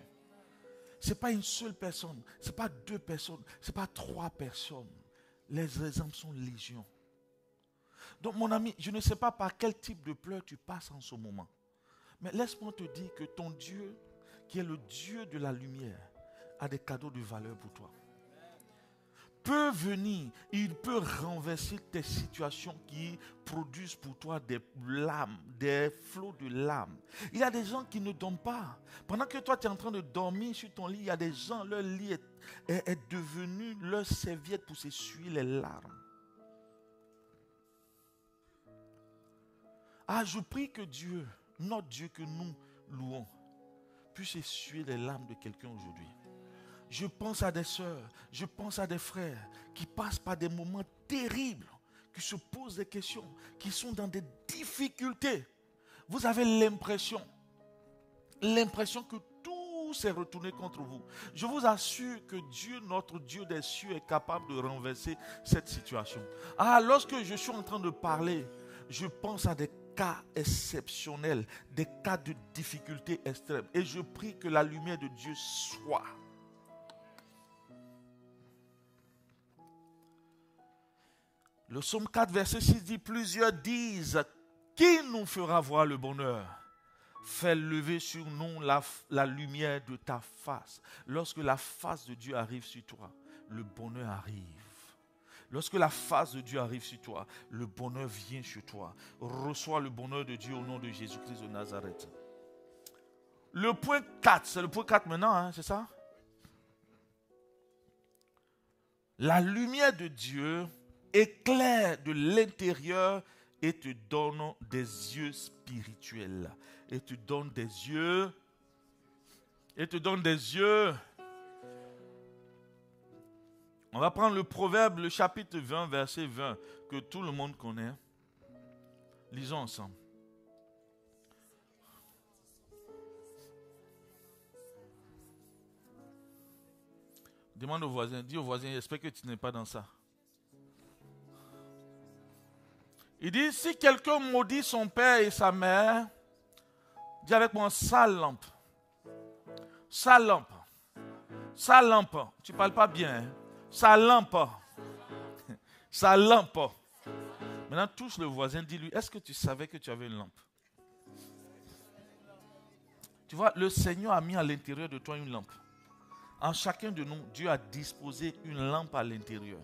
Ce n'est pas une seule personne. Ce n'est pas deux personnes. Ce n'est pas trois personnes. Les exemples sont légion. Donc mon ami, je ne sais pas par quel type de pleurs tu passes en ce moment. Mais laisse-moi te dire que ton Dieu, qui est le Dieu de la lumière, a des cadeaux de valeur pour toi peut venir, il peut renverser tes situations qui produisent pour toi des lames, des flots de larmes. Il y a des gens qui ne dorment pas. Pendant que toi tu es en train de dormir sur ton lit, il y a des gens, leur lit est, devenu leur serviette pour s'essuyer les larmes. Ah, je prie que Dieu, notre Dieu que nous louons, puisse essuyer les larmes de quelqu'un aujourd'hui. Je pense à des soeurs, je pense à des frères qui passent par des moments terribles, qui se posent des questions, qui sont dans des difficultés. Vous avez l'impression, l'impression que tout s'est retourné contre vous. Je vous assure que Dieu, notre Dieu des cieux, est capable de renverser cette situation. Ah, lorsque je suis en train de parler, je pense à des cas exceptionnels, des cas de difficultés extrêmes. Et je prie que la lumière de Dieu soit Le psaume 4, verset 6 dit, plusieurs disent, qui nous fera voir le bonheur? Fais lever sur nous la, lumière de ta face. Lorsque la face de Dieu arrive sur toi, le bonheur arrive. Lorsque la face de Dieu arrive sur toi, le bonheur vient sur toi. Reçois le bonheur de Dieu au nom de Jésus-Christ de Nazareth. Le point 4, c'est le point 4 maintenant, hein, c'est ça? La lumière de Dieu éclaire de l'intérieur et te donne des yeux spirituels. Et te donne des yeux. Et te donne des yeux. On va prendre le proverbe, le chapitre 20, verset 20, que tout le monde connaît. Lisons ensemble. Demande au voisin, dis au voisin, j'espère que tu n'es pas dans ça. Il dit, si quelqu'un maudit son père et sa mère, dis avec moi, sa lampe. Sa lampe. Sa lampe. Tu ne parles pas bien. Hein? Sa lampe. Sa lampe. Maintenant, touche le voisin, dis-lui, est-ce que tu savais que tu avais une lampe? Tu vois, le Seigneur a mis à l'intérieur de toi une lampe. En chacun de nous, Dieu a disposé une lampe à l'intérieur.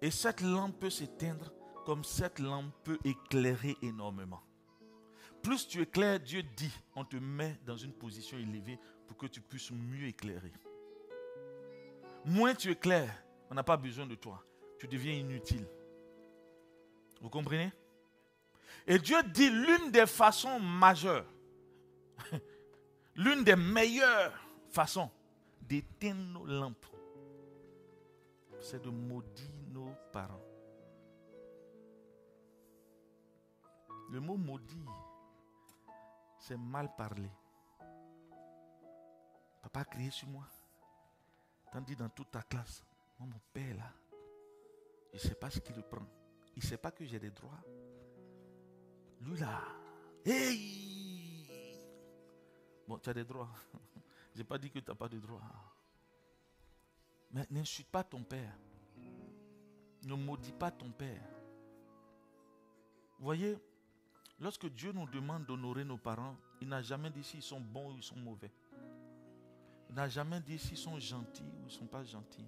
Et cette lampe peut s'éteindre comme cette lampe peut éclairer énormément. Plus tu éclaires, Dieu dit, on te met dans une position élevée pour que tu puisses mieux éclairer. Moins tu éclaires, on n'a pas besoin de toi. Tu deviens inutile. Vous comprenez? Et Dieu dit l'une des façons majeures, l'une des meilleures façons d'éteindre nos lampes, c'est de maudire nos parents. Le mot maudit, c'est mal parler. Papa a crié sur moi. Tandis dans toute ta classe, mon père là, je ne sais pas ce qu'il prend. Il ne sait pas que j'ai des droits. Lui là, hey! Bon, tu as des droits. Je n'ai pas dit que tu n'as pas de droits. Mais n'insulte pas ton père. Ne maudis pas ton père. Vous voyez, Lorsque Dieu nous demande d'honorer nos parents, il n'a jamais dit s'ils sont bons ou ils sont mauvais. Il n'a jamais dit s'ils sont gentils ou ils ne sont pas gentils.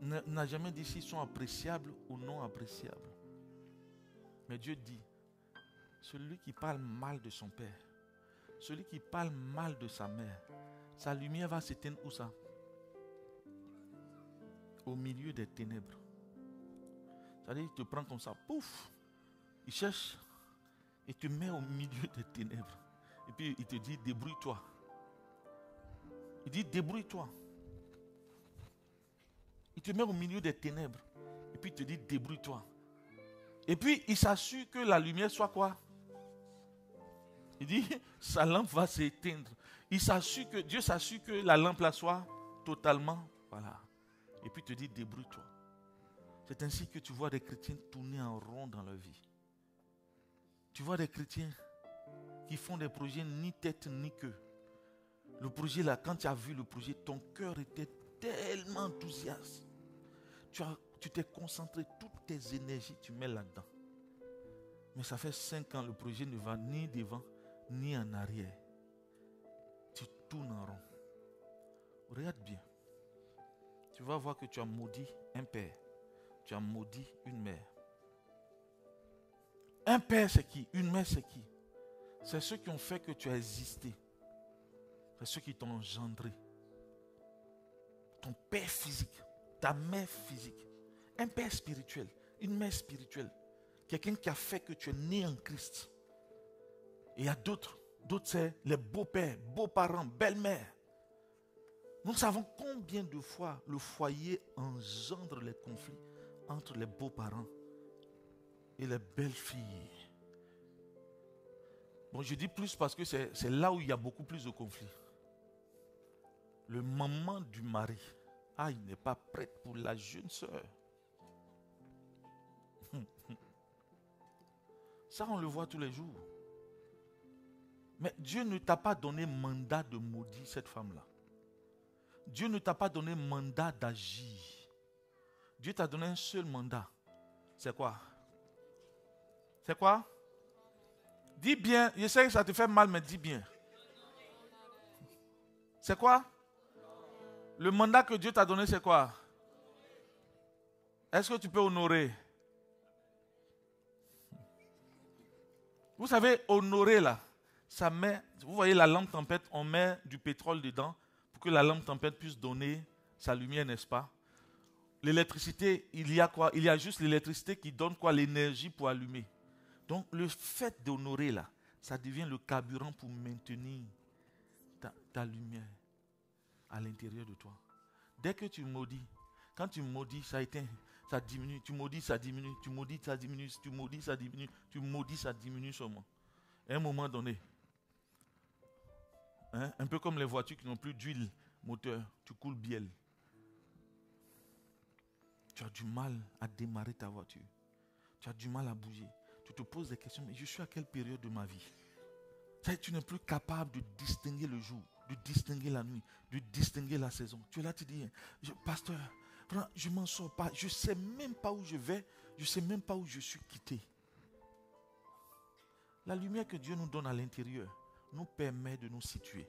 Il n'a jamais dit s'ils sont appréciables ou non appréciables. Mais Dieu dit, celui qui parle mal de son père, celui qui parle mal de sa mère, sa lumière va s'éteindre où ça? Au milieu des ténèbres. C'est-à-dire, il te prend comme ça, pouf, il cherche il te met au milieu des ténèbres. Et puis il te dit, débrouille-toi. Il dit, débrouille-toi. Il te met au milieu des ténèbres. Et puis il te dit, débrouille-toi. Et puis il s'assure que la lumière soit quoi? Il dit, sa lampe va s'éteindre. Il s'assure que, Dieu s'assure que la lampe là soit totalement, voilà. Et puis il te dit, débrouille-toi. C'est ainsi que tu vois des chrétiens tourner en rond dans leur vie. Tu vois des chrétiens qui font des projets ni tête ni queue. Le projet là, quand tu as vu le projet, ton cœur était tellement enthousiaste. Tu, t'es concentré, toutes tes énergies, tu mets là-dedans. Mais ça fait cinq ans, le projet ne va ni devant, ni en arrière. Tu tournes en rond. Regarde bien. Tu vas voir que tu as maudit un père. Tu as maudit une mère. Un père, c'est qui? Une mère, c'est qui? C'est ceux qui ont fait que tu as existé. C'est ceux qui t'ont engendré. Ton père physique, ta mère physique. Un père spirituel, une mère spirituelle. Quelqu'un qui a fait que tu es né en Christ. Et il y a d'autres. D'autres, c'est les beaux-pères, beaux-parents, belles-mères. Nous savons combien de fois le foyer engendre les conflits entre les beaux-parents et les belles filles. Bon, je dis plus parce que c'est là où il y a beaucoup plus de conflits. Le maman du mari, ah, il n'est pas prête pour la jeune soeur. Ça, on le voit tous les jours. Mais Dieu ne t'a pas donné mandat de maudire cette femme-là. Dieu ne t'a pas donné mandat d'agir. Dieu t'a donné un seul mandat. C'est quoi? C'est quoi? Dis bien. Je sais que ça te fait mal, mais dis bien. C'est quoi? Le mandat que Dieu t'a donné, c'est quoi? Est-ce que tu peux honorer? Vous savez, honorer là, ça met, vous voyez la lampe tempête, on met du pétrole dedans pour que la lampe tempête puisse donner sa lumière, n'est-ce pas? L'électricité, il y a quoi? Il y a juste l'électricité qui donne quoi? L'énergie pour allumer. Donc le fait d'honorer là, ça devient le carburant pour maintenir ta, lumière à l'intérieur de toi. Dès que tu maudis, quand tu maudis, ça éteint, ça diminue, tu maudis, ça diminue, tu maudis, ça diminue, tu maudis, ça diminue, tu maudis, ça diminue seulement. À un moment donné, hein, un peu comme les voitures qui n'ont plus d'huile moteur, tu coules biel. Tu as du mal à démarrer ta voiture. Tu as du mal à bouger. Tu te poses des questions, mais je suis à quelle période de ma vie? Tu n'es plus capable de distinguer le jour, de distinguer la nuit, de distinguer la saison. Tu es là, tu dis, pasteur, je m'en sors pas. Je ne sais même pas où je vais. Je ne sais même pas où je suis quitté. La lumière que Dieu nous donne à l'intérieur nous permet de nous situer,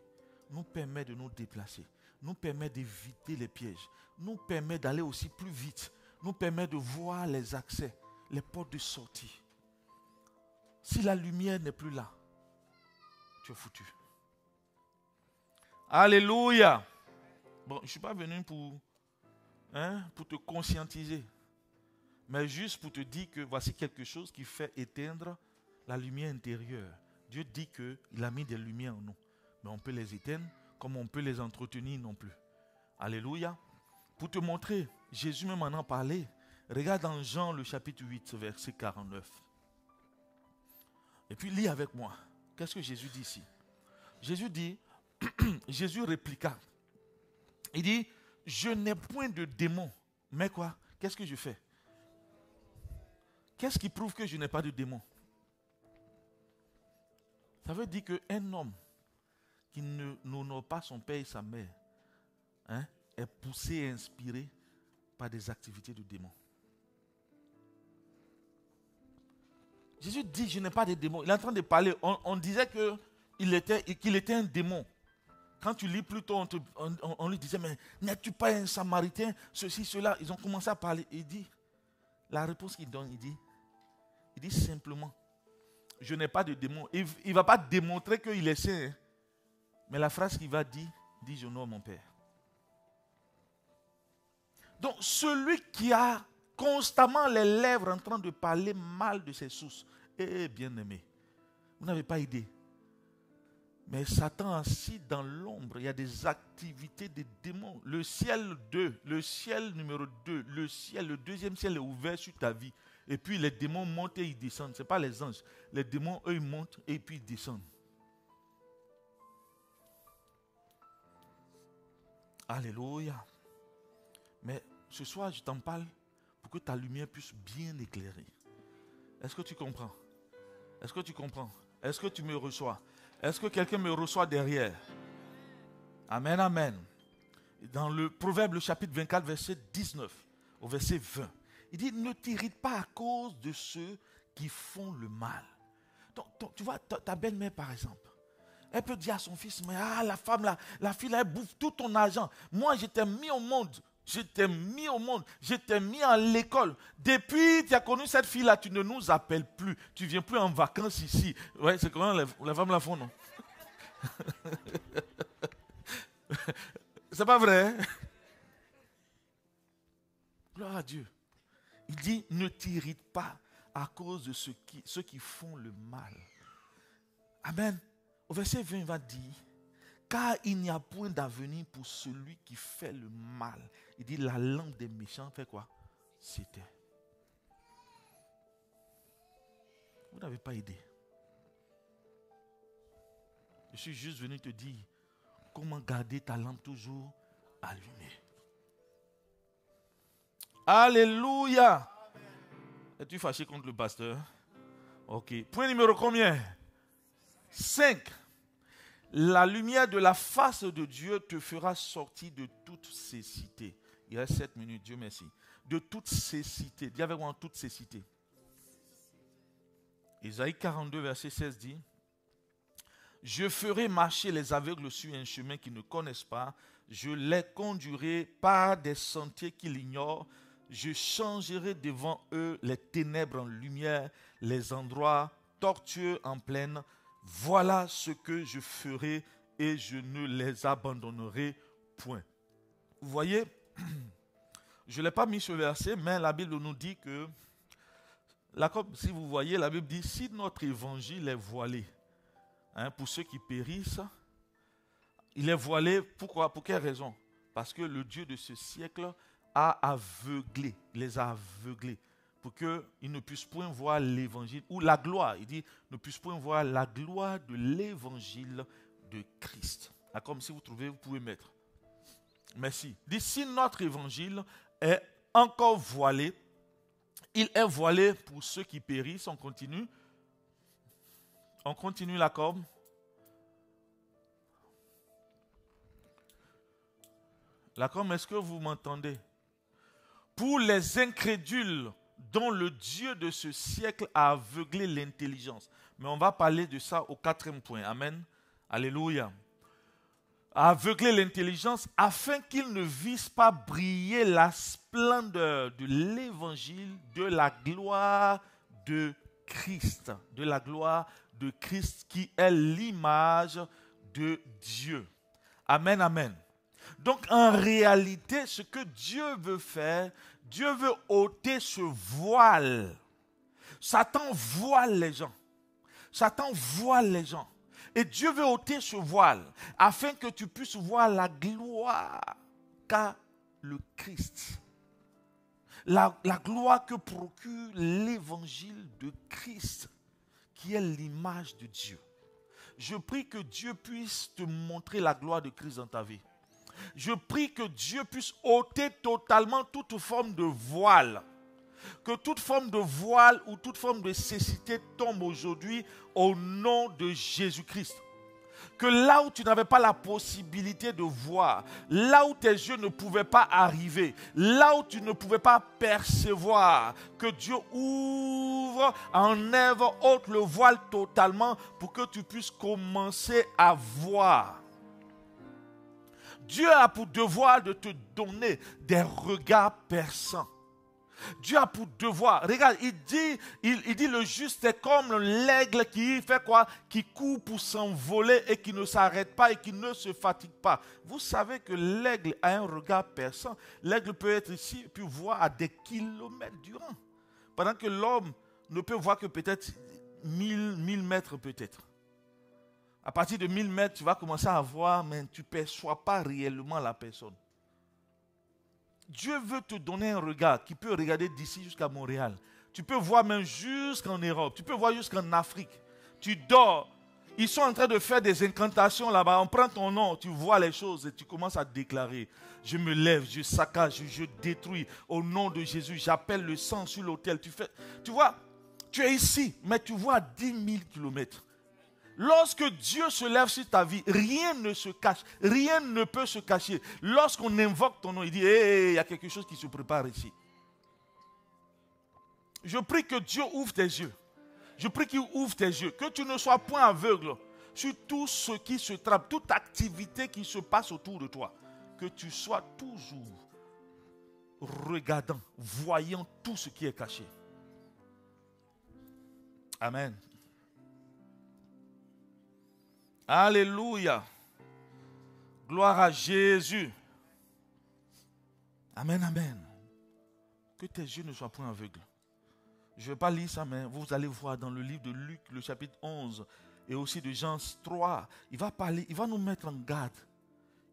nous permet de nous déplacer, nous permet d'éviter les pièges, nous permet d'aller aussi plus vite, nous permet de voir les accès, les portes de sortie. Si la lumière n'est plus là, tu es foutu. Alléluia. Bon, je ne suis pas venu pour, hein, pour te conscientiser, mais juste pour te dire que voici quelque chose qui fait éteindre la lumière intérieure. Dieu dit qu'il a mis des lumières en nous. Mais on peut les éteindre comme on peut les entretenir non plus. Alléluia. Pour te montrer, Jésus même en a parlé. Regarde dans Jean le chapitre 8, verset 49. Et puis lis avec moi. Qu'est-ce que Jésus dit ici? Jésus dit, Jésus répliqua. Il dit, je n'ai point de démon. Mais quoi? Qu'est-ce que je fais? Qu'est-ce qui prouve que je n'ai pas de démon? Ça veut dire qu'un homme qui n'honore pas son père et sa mère hein, est poussé et inspiré par des activités de démons. Jésus dit, je n'ai pas de démons. Il est en train de parler. On, disait qu'il était, était un démon. Quand tu lis plus tôt, on, lui disait, mais n'es-tu pas un samaritain? Ceci, cela. Ils ont commencé à parler. Il dit, la réponse qu'il donne, il dit, il dit simplement, je n'ai pas de démon. Il ne va pas démontrer qu'il est saint. Hein. Mais la phrase qu'il va dire, dit je nom mon Père. Donc celui qui a constamment les lèvres en train de parler mal de ses sources, eh bien aimé, vous n'avez pas idée. Mais Satan assis dans l'ombre, il y a des activités des démons. Le ciel 2, le ciel numéro 2, le ciel, le deuxième ciel est ouvert sur ta vie. Et puis les démons montent et ils descendent. Ce n'est pas les anges. Les démons, eux, ils montent et puis ils descendent. Alléluia. Mais ce soir, je t'en parle que ta lumière puisse bien éclairer. Est-ce que tu comprends? Est-ce que tu comprends? Est-ce que tu me reçois? Est-ce que quelqu'un me reçoit derrière? Amen, amen. Dans le Proverbe, le chapitre 24, verset 19 au verset 20. Il dit, ne t'irrite pas à cause de ceux qui font le mal. Donc, tu vois, ta, belle-mère, par exemple, elle peut dire à son fils, mais ah, la femme, là, la fille, là, elle bouffe tout ton argent. Moi, je t'ai mis au monde. Je t'ai mis au monde. Je t'ai mis à l'école. Depuis tu as connu cette fille-là, tu ne nous appelles plus. Tu viens plus en vacances ici. Ouais, c'est comment les, les femmes la font, non? C'est pas vrai. Hein? Gloire à Dieu. Il dit, ne t'irrite pas à cause de ceux qui, ceux qui font le mal. Amen. Au verset 20, il va dire, car il n'y a point d'avenir pour celui qui fait le mal. Il dit, la langue des méchants fait quoi? C'était. Vous n'avez pas aidé. Je suis juste venu te dire comment garder ta lampe toujours allumée. Alléluia. Es-tu fâché contre le pasteur? Ok. Point numéro combien? 5. La lumière de la face de Dieu te fera sortir de toutes ces cités. Il reste 7 minutes, Dieu merci. De toutes ces cités. Dis avec moi toutes ces cités. Isaïe 42, verset 16 dit Je ferai marcher les aveugles sur un chemin qu'ils ne connaissent pas. Je les conduirai par des sentiers qu'ils ignorent je changerai devant eux les ténèbres en lumière, les endroits tortueux en plaine. Voilà ce que je ferai et je ne les abandonnerai point. Vous voyez, je ne l'ai pas mis ce verset, mais la Bible nous dit que, si vous voyez, la Bible dit, si notre évangile est voilé, hein, pour ceux qui périssent, il est voilé, pourquoi Pour quelle raison? Parce que le Dieu de ce siècle a aveuglé, les a aveuglés, pour qu'ils ne puissent point voir l'évangile, ou la gloire, il dit, ne puissent point voir la gloire de l'évangile de Christ. Ah, comme si vous trouvez, vous pouvez mettre. Merci. Dit, si notre évangile est encore voilé. Il est voilé pour ceux qui périssent. On continue. On continue la corde. La est-ce que vous m'entendez? Pour les incrédules dont le Dieu de ce siècle a aveuglé l'intelligence. Mais on va parler de ça au quatrième point. Amen. Alléluia. A aveuglé l'intelligence afin qu'ils ne vissent pas briller la splendeur de l'évangile de la gloire de Christ. De la gloire de Christ qui est l'image de Dieu. Amen, amen. Donc en réalité, ce que Dieu veut faire, Dieu veut ôter ce voile. Satan voile les gens. Satan voile les gens. Et Dieu veut ôter ce voile afin que tu puisses voir la gloire qu'a le Christ. La, la gloire que procure l'évangile de Christ, qui est l'image de Dieu. Je prie que Dieu puisse te montrer la gloire de Christ dans ta vie. Je prie que Dieu puisse ôter totalement toute forme de voile. Que toute forme de voile ou toute forme de cécité tombe aujourd'hui au nom de Jésus-Christ. Que là où tu n'avais pas la possibilité de voir, là où tes yeux ne pouvaient pas arriver, là où tu ne pouvais pas percevoir, que Dieu ouvre, enlève, ôte le voile totalement pour que tu puisses commencer à voir. Dieu a pour devoir de te donner des regards perçants. Dieu a pour devoir. Regarde, il dit, il, dit le juste est comme l'aigle qui fait quoi? Qui court pour s'envoler et qui ne s'arrête pas et qui ne se fatigue pas. Vous savez que l'aigle a un regard perçant. L'aigle peut être ici et puis voir à des kilomètres durant. Pendant que l'homme ne peut voir que peut-être mille, mille mètres peut-être. À partir de 1000 mètres, tu vas commencer à voir, mais tu ne perçois pas réellement la personne. Dieu veut te donner un regard qui peut regarder d'ici jusqu'à Montréal. Tu peux voir même jusqu'en Europe. Tu peux voir jusqu'en Afrique. Tu dors. Ils sont en train de faire des incantations là-bas. On prend ton nom, tu vois les choses et tu commences à déclarer. Je me lève, je saccage, je détruis. Au nom de Jésus, j'appelle le sang sur l'autel. Tu, tu vois, tu es ici, mais tu vois à 10 000 kilomètres. Lorsque Dieu se lève sur ta vie, rien ne se cache, rien ne peut se cacher. Lorsqu'on invoque ton nom, il dit, il y a quelque chose qui se prépare ici. Je prie que Dieu ouvre tes yeux. Je prie qu'il ouvre tes yeux. Que tu ne sois point aveugle sur tout ce qui se trappe, toute activité qui se passe autour de toi. Que tu sois toujours regardant, voyant tout ce qui est caché. Amen. Alléluia. Gloire à Jésus. Amen, amen. Que tes yeux ne soient point aveugles. Je ne vais pas lire ça, mais vous allez voir dans le livre de Luc, le chapitre 11, et aussi de Jean 3, il va parler, il va nous mettre en garde.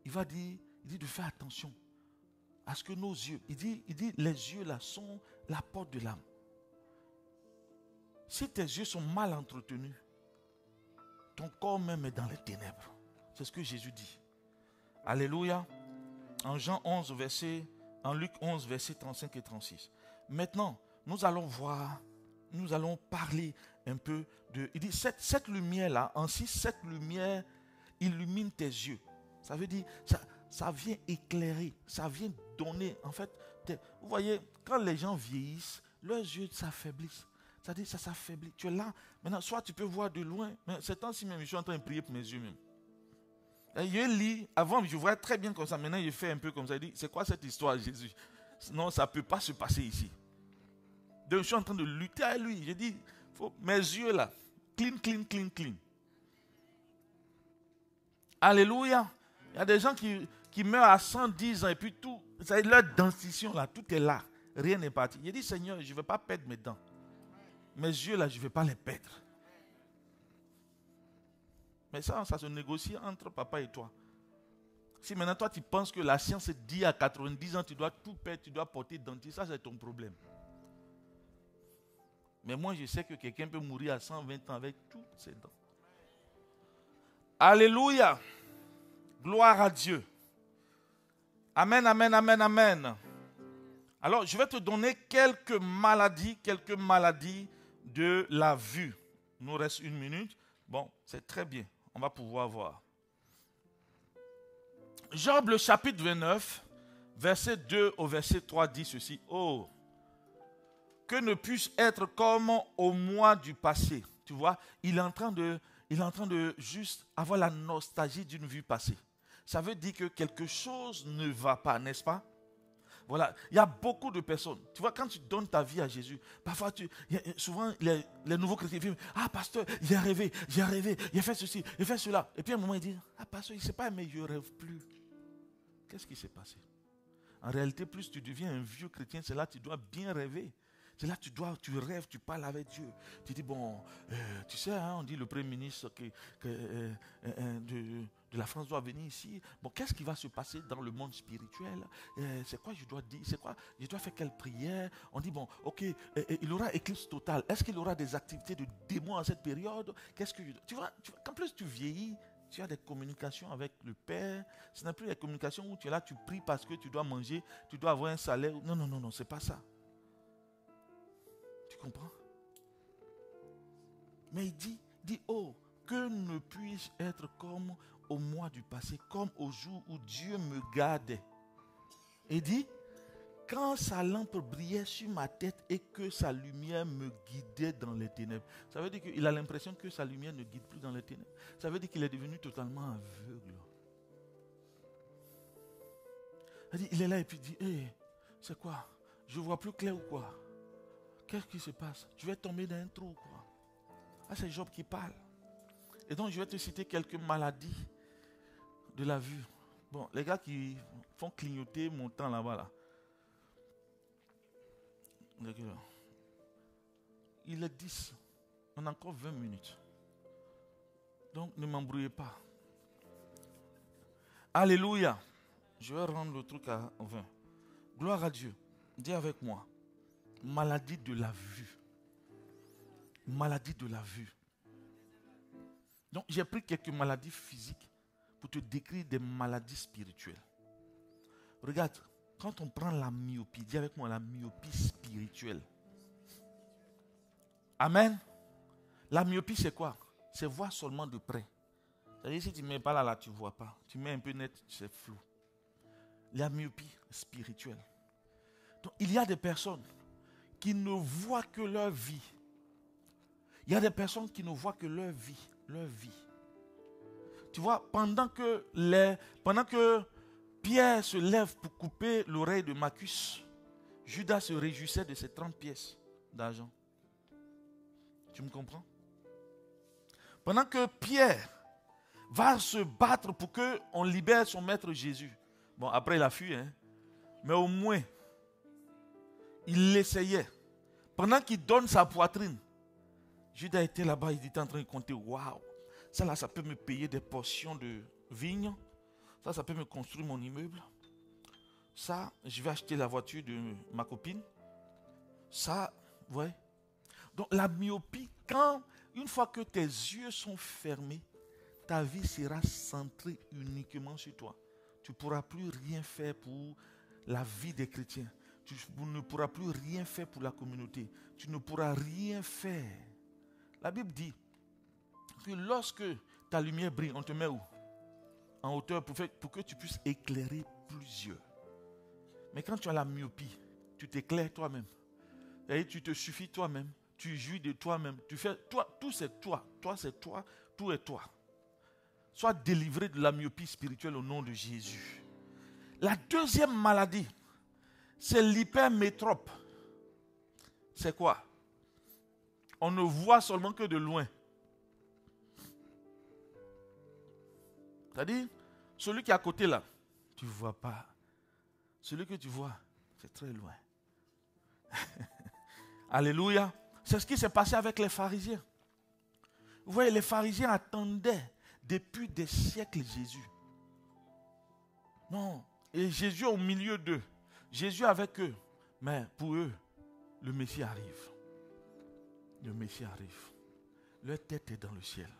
Il va dire, il dit de faire attention à ce que nos yeux, il dit, il dit, les yeux là sont la porte de l'âme. Si tes yeux sont mal entretenus, ton corps même est dans les ténèbres. C'est ce que Jésus dit. Alléluia. En Jean 11, verset, en Luc 11, verset 35 et 36. Maintenant, nous allons voir, nous allons parler un peu de. Il dit cette, lumière-là, ainsi, cette lumière illumine tes yeux. Ça veut dire, ça, ça vient éclairer, ça vient donner. En fait, vous voyez, quand les gens vieillissent, leurs yeux s'affaiblissent. Ça dit, ça s'affaiblit. Tu es là. Maintenant, soit tu peux voir de loin. Mais c'est temps-ci même, je suis en train de prier pour mes yeux même. Je lis, avant je voyais très bien comme ça. Maintenant, je fais un peu comme ça. Il dit, c'est quoi cette histoire, Jésus? Non, ça ne peut pas se passer ici. Donc, je suis en train de lutter avec lui. Je dis, faut, mes yeux là, clean, clean, clean, clean. Alléluia. Il y a des gens qui, qui meurent à 110 ans et puis tout, ça, leur dentition là, tout est là. Rien n'est parti. Il dit, Seigneur, je ne veux pas perdre mes dents mes yeux là, je ne vais pas les perdre. Mais ça, ça se négocie entre papa et toi. Si maintenant toi tu penses que la science dit à 90 ans, tu dois tout perdre, tu dois porter dentiste, ça c'est ton problème. Mais moi je sais que quelqu'un peut mourir à 120 ans avec toutes ses dents. Alléluia. Gloire à Dieu. Amen, amen, amen, amen. Alors, je vais te donner quelques maladies, quelques maladies de la vue. Il nous reste une minute. Bon, c'est très bien. On va pouvoir voir. Job, le chapitre 29, verset 2 au verset 3 dit ceci. Oh, que ne puisse être comme au mois du passé. Tu vois, il est en train de, il est en train de juste avoir la nostalgie d'une vue passée. Ça veut dire que quelque chose ne va pas, n'est-ce pas? Voilà, il y a beaucoup de personnes. Tu vois, quand tu donnes ta vie à Jésus, parfois, tu, souvent, les, nouveaux chrétiens disent Ah, pasteur, j'ai rêvé, j'ai rêvé, j'ai fait ceci, j'ai fait cela. Et puis à un moment, il dit Ah, pasteur, il ne sait pas, mais je ne rêve plus. Qu'est-ce qui s'est passé? En réalité, plus tu deviens un vieux chrétien, c'est là que tu dois bien rêver. C'est là que tu dois, tu rêves, tu parles avec Dieu. Tu dis, bon, euh, tu sais, hein, on dit le Premier ministre que, euh, euh, de, la France doit venir ici. Bon, qu'est-ce qui va se passer dans le monde spirituel? C'est quoi je dois dire? C'est quoi? Je dois faire quelle prière? On dit, bon, ok, il aura éclipse totale. Est-ce qu'il aura des activités de démons en cette période? Qu'est-ce que tu vois, tu vois, Qu'en plus tu vieillis, tu as des communications avec le Père. Ce n'est plus des communications où tu es là, tu pries parce que tu dois manger, tu dois avoir un salaire. Non, non, non, non, c'est pas ça comprends? Mais il dit, dit, oh, que ne puisse être comme au mois du passé, comme au jour où Dieu me gardait. Il dit, quand sa lampe brillait sur ma tête et que sa lumière me guidait dans les ténèbres. Ça veut dire qu'il a l'impression que sa lumière ne guide plus dans les ténèbres. Ça veut dire qu'il est devenu totalement aveugle. Il est là et puis dit, c'est quoi? Je vois plus clair ou quoi? Qu'est-ce qui se passe? Tu vas tomber dans un trou, quoi? Ah, c'est Job qui parle. Et donc, je vais te citer quelques maladies de la vue. Bon, les gars qui font clignoter mon temps là-bas, là. Il est 10. On a encore 20 minutes. Donc, ne m'embrouillez pas. Alléluia. Je vais rendre le truc à 20. Gloire à Dieu. Dis avec moi maladie de la vue. Maladie de la vue. Donc j'ai pris quelques maladies physiques pour te décrire des maladies spirituelles. Regarde, quand on prend la myopie, dis avec moi la myopie spirituelle. Amen. La myopie, c'est quoi? C'est voir seulement de près. C'est-à-dire, si tu ne mets pas là, là, tu ne vois pas. Tu mets un peu net, c'est flou. La myopie spirituelle. Donc, il y a des personnes, qui ne voient que leur vie. Il y a des personnes qui ne voient que leur vie, leur vie. Tu vois, pendant que, Pierre se lève pour couper l'oreille de Macus, Judas se réjouissait de ses 30 pièces d'argent. Tu me comprends? Pendant que Pierre va se battre pour qu'on libère son maître Jésus. Bon, après il a fui, hein. Mais au moins, il l'essayait. Pendant qu'il donne sa poitrine, Judas était là-bas, il était en train de compter, waouh, ça ça peut me payer des portions de vignes. Ça, ça peut me construire mon immeuble. Ça, je vais acheter la voiture de ma copine. Ça, ouais. Donc la myopie, quand, une fois que tes yeux sont fermés, ta vie sera centrée uniquement sur toi. Tu ne pourras plus rien faire pour la vie des chrétiens tu ne pourras plus rien faire pour la communauté. Tu ne pourras rien faire. La Bible dit que lorsque ta lumière brille, on te met où? En hauteur pour, que tu puisses éclairer plusieurs. Mais quand tu as la myopie, tu t'éclaires toi-même. Tu te suffis toi-même. Tu jouis de toi-même. Tu fais toi, tout c'est toi. Toi c'est toi. Tout est toi. Sois délivré de la myopie spirituelle au nom de Jésus. La deuxième maladie, c'est l'hypermétrope. C'est quoi? On ne voit seulement que de loin. C'est-à-dire, celui qui est à côté là, tu ne vois pas. Celui que tu vois, c'est très loin. Alléluia. C'est ce qui s'est passé avec les pharisiens. Vous voyez, les pharisiens attendaient depuis des siècles Jésus. Non. Et Jésus au milieu d'eux. Jésus avec eux. Mais pour eux, le Messie arrive. Le Messie arrive. Leur tête est dans le ciel.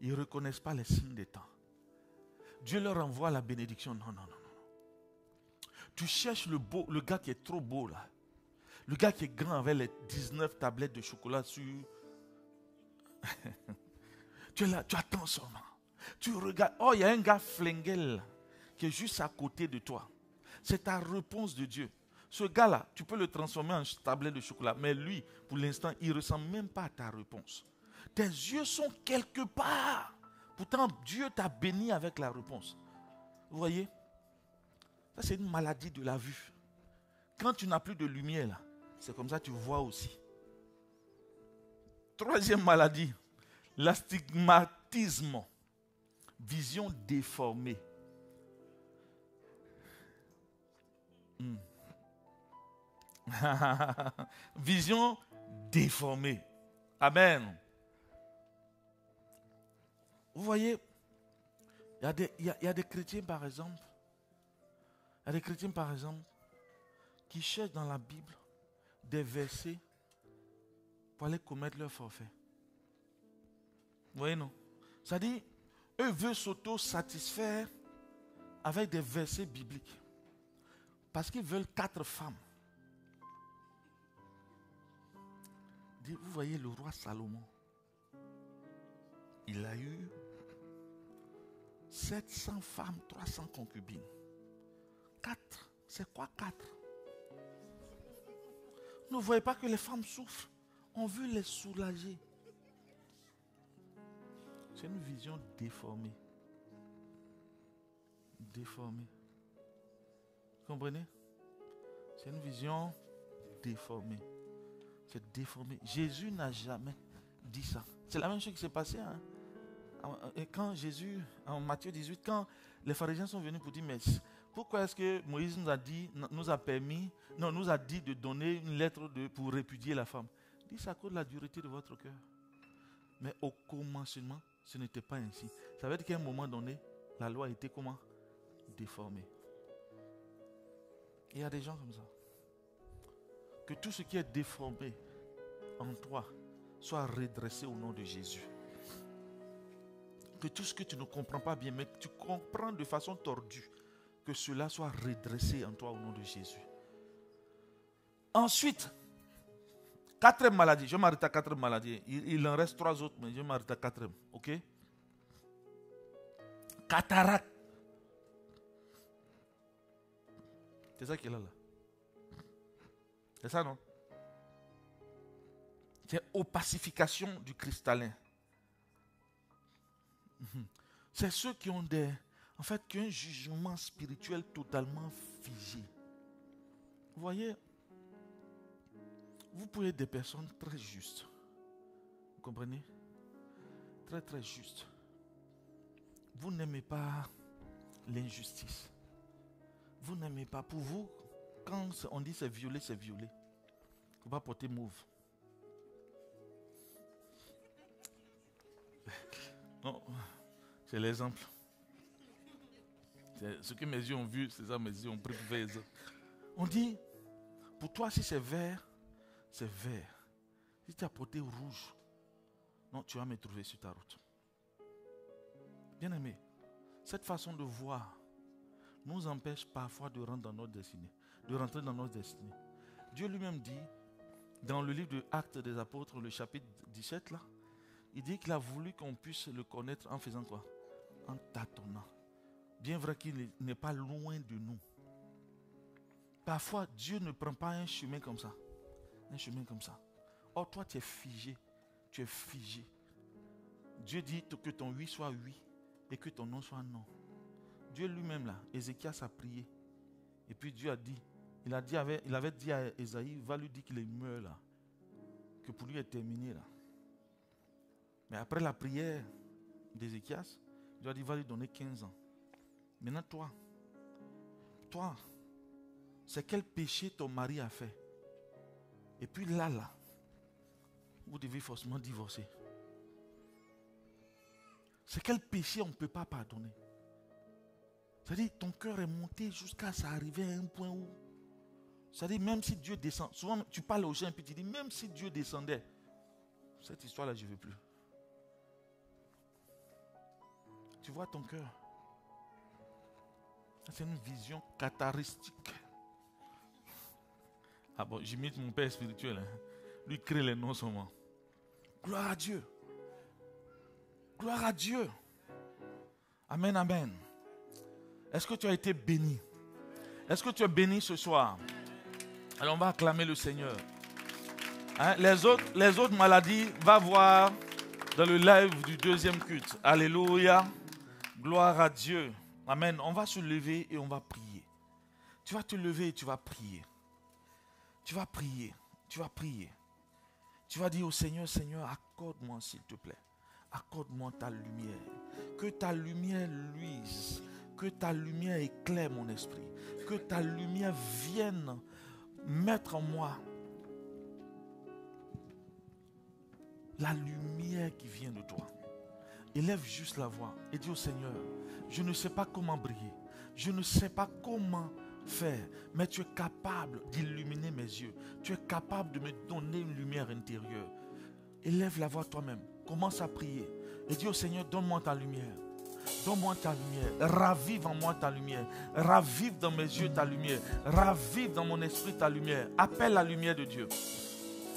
Ils ne reconnaissent pas les signes des temps. Dieu leur envoie la bénédiction. Non, non, non, non. Tu cherches le, gars qui est trop beau là. Le gars qui est grand avec les 19 tablettes de chocolat sur. tu tu attends seulement. Tu regardes. Oh, il y a un gars flingel qui est juste à côté de toi. C'est ta réponse de Dieu. Ce gars-là, tu peux le transformer en tablette de chocolat. Mais lui, pour l'instant, il ne ressemble même pas à ta réponse. Tes yeux sont quelque part. Pourtant, Dieu t'a béni avec la réponse. Vous voyez Ça, c'est une maladie de la vue. Quand tu n'as plus de lumière, c'est comme ça que tu vois aussi. Troisième maladie, l'astigmatisme. Vision déformée. Hmm. Vision déformée. Amen. Vous voyez, il y, a a, des chrétiens, par exemple, il y a des chrétiens, par exemple, qui cherchent dans la Bible des versets pour aller commettre leur forfait. Vous voyez, non? C'est-à-dire, eux veulent s'auto-satisfaire avec des versets bibliques. Parce qu'ils veulent quatre femmes. Vous voyez le roi Salomon. Il a eu 700 femmes, 300 concubines. Quatre. C'est quoi quatre? Ne voyez pas que les femmes souffrent. On veut les soulager. C'est une vision déformée. Déformée. Vous comprenez? C'est une vision déformée. C'est déformé. Jésus n'a jamais dit ça. C'est la même chose qui s'est passée. Hein? Quand Jésus, en Matthieu 18, quand les pharisiens sont venus pour dire, mais pourquoi est-ce que Moïse nous a dit, nous a permis, non, nous a dit de donner une lettre de, pour répudier la femme? Dit, ça cause la dureté de votre cœur. Mais au commencement, ce n'était pas ainsi. Ça veut dire qu'à un moment donné, la loi était comment? Déformée. il y a des gens comme ça. Que tout ce qui est déformé en toi soit redressé au nom de Jésus. Que tout ce que tu ne comprends pas bien, mais que tu comprends de façon tordue, que cela soit redressé en toi au nom de Jésus. Ensuite, quatrième maladie. Je m'arrête à quatrième maladie. Il, en reste trois autres, mais je m'arrête à quatrième. Ok? Cataracte. C'est ça qu'il a là. C'est ça, non? C'est opacification du cristallin. Mhm. C'est ceux qui ont des, en fait, qui ont un jugement spirituel totalement figé. Vous voyez, vous pouvez être des personnes très justes. Vous comprenez? Très, très justes. Vous n'aimez pas l'injustice. Vous n'aimez pas, pour vous, quand on dit c'est violé, c'est violé. Faut pas porter mauve. Non, c'est l'exemple. Ce que mes yeux ont vu, c'est ça mes yeux ont pris On dit, pour toi, si c'est vert, c'est vert. Si tu as porté rouge, non, tu vas me trouver sur ta route. Bien aimé, cette façon de voir nous empêche parfois de rentrer dans notre destinée de rentrer dans notre destinée. Dieu lui-même dit, dans le livre de Actes des Apôtres, le chapitre 17, là, il dit qu'il a voulu qu'on puisse le connaître en faisant quoi? En tâtonnant. Bien vrai qu'il n'est pas loin de nous. Parfois, Dieu ne prend pas un chemin comme ça. Un chemin comme ça. Or, toi, tu es figé. Tu es figé. Dieu dit que ton oui soit oui et que ton non soit non. Dieu lui-même, là, Ézéchias a prié. Et puis Dieu a dit, il, a dit, il avait dit à Esaïe, va lui dire qu'il est meurt là. Que pour lui est terminé là. Mais après la prière d'Ézéchias, Dieu a dit, va lui donner 15 ans. Maintenant toi, toi, c'est quel péché ton mari a fait? Et puis là, là, vous devez forcément divorcer. C'est quel péché on ne peut pas pardonner? C'est-à-dire, ton cœur est monté jusqu'à ça arriver à un point où c'est-à-dire, même si Dieu descend, souvent tu parles aux gens et puis tu dis, même si Dieu descendait, cette histoire-là, je ne veux plus. Tu vois ton cœur. C'est une vision catharistique Ah bon, j'imite mon père spirituel. Hein. Lui crée les noms seulement. Gloire à Dieu. Gloire à Dieu. Amen, amen. Est-ce que tu as été béni? Est-ce que tu es béni ce soir? Alors on va acclamer le Seigneur. Hein, les, autres, les autres maladies, va voir dans le live du deuxième culte. Alléluia. Gloire à Dieu. Amen. On va se lever et on va prier. Tu vas te lever et tu vas prier. Tu vas prier. Tu vas prier. Tu vas dire au Seigneur, Seigneur, accorde-moi s'il te plaît. Accorde-moi ta lumière. Que ta lumière luise. Que ta lumière éclaire mon esprit. Que ta lumière vienne mettre en moi la lumière qui vient de toi. Élève juste la voix et dis au Seigneur, je ne sais pas comment briller. Je ne sais pas comment faire, mais tu es capable d'illuminer mes yeux. Tu es capable de me donner une lumière intérieure. Élève la voix toi-même. Commence à prier. Et dis au Seigneur, donne-moi ta lumière. Donne-moi ta lumière. Ravive en moi ta lumière. Ravive dans mes yeux ta lumière. Ravive dans mon esprit ta lumière. Appelle la lumière de Dieu.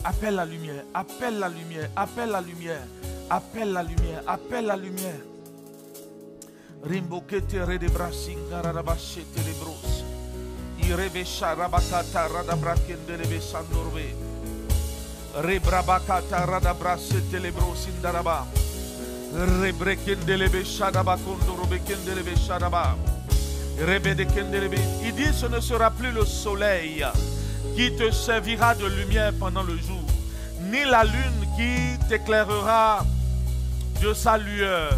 Appelle la lumière. Appelle la lumière. Appelle la lumière. Appelle la lumière. Appelle la lumière. Rimbokete redebrasinga radabashete lebros. Irebesha rabakata radabrakende lebesandorbe. Rebrabakata radabrasete lebrosindaraba. Rebrekende lebeshadabakondorobekende lebeshadaba. Il dit ce ne sera plus le soleil qui te servira de lumière pendant le jour, ni la lune qui t'éclairera de sa lueur.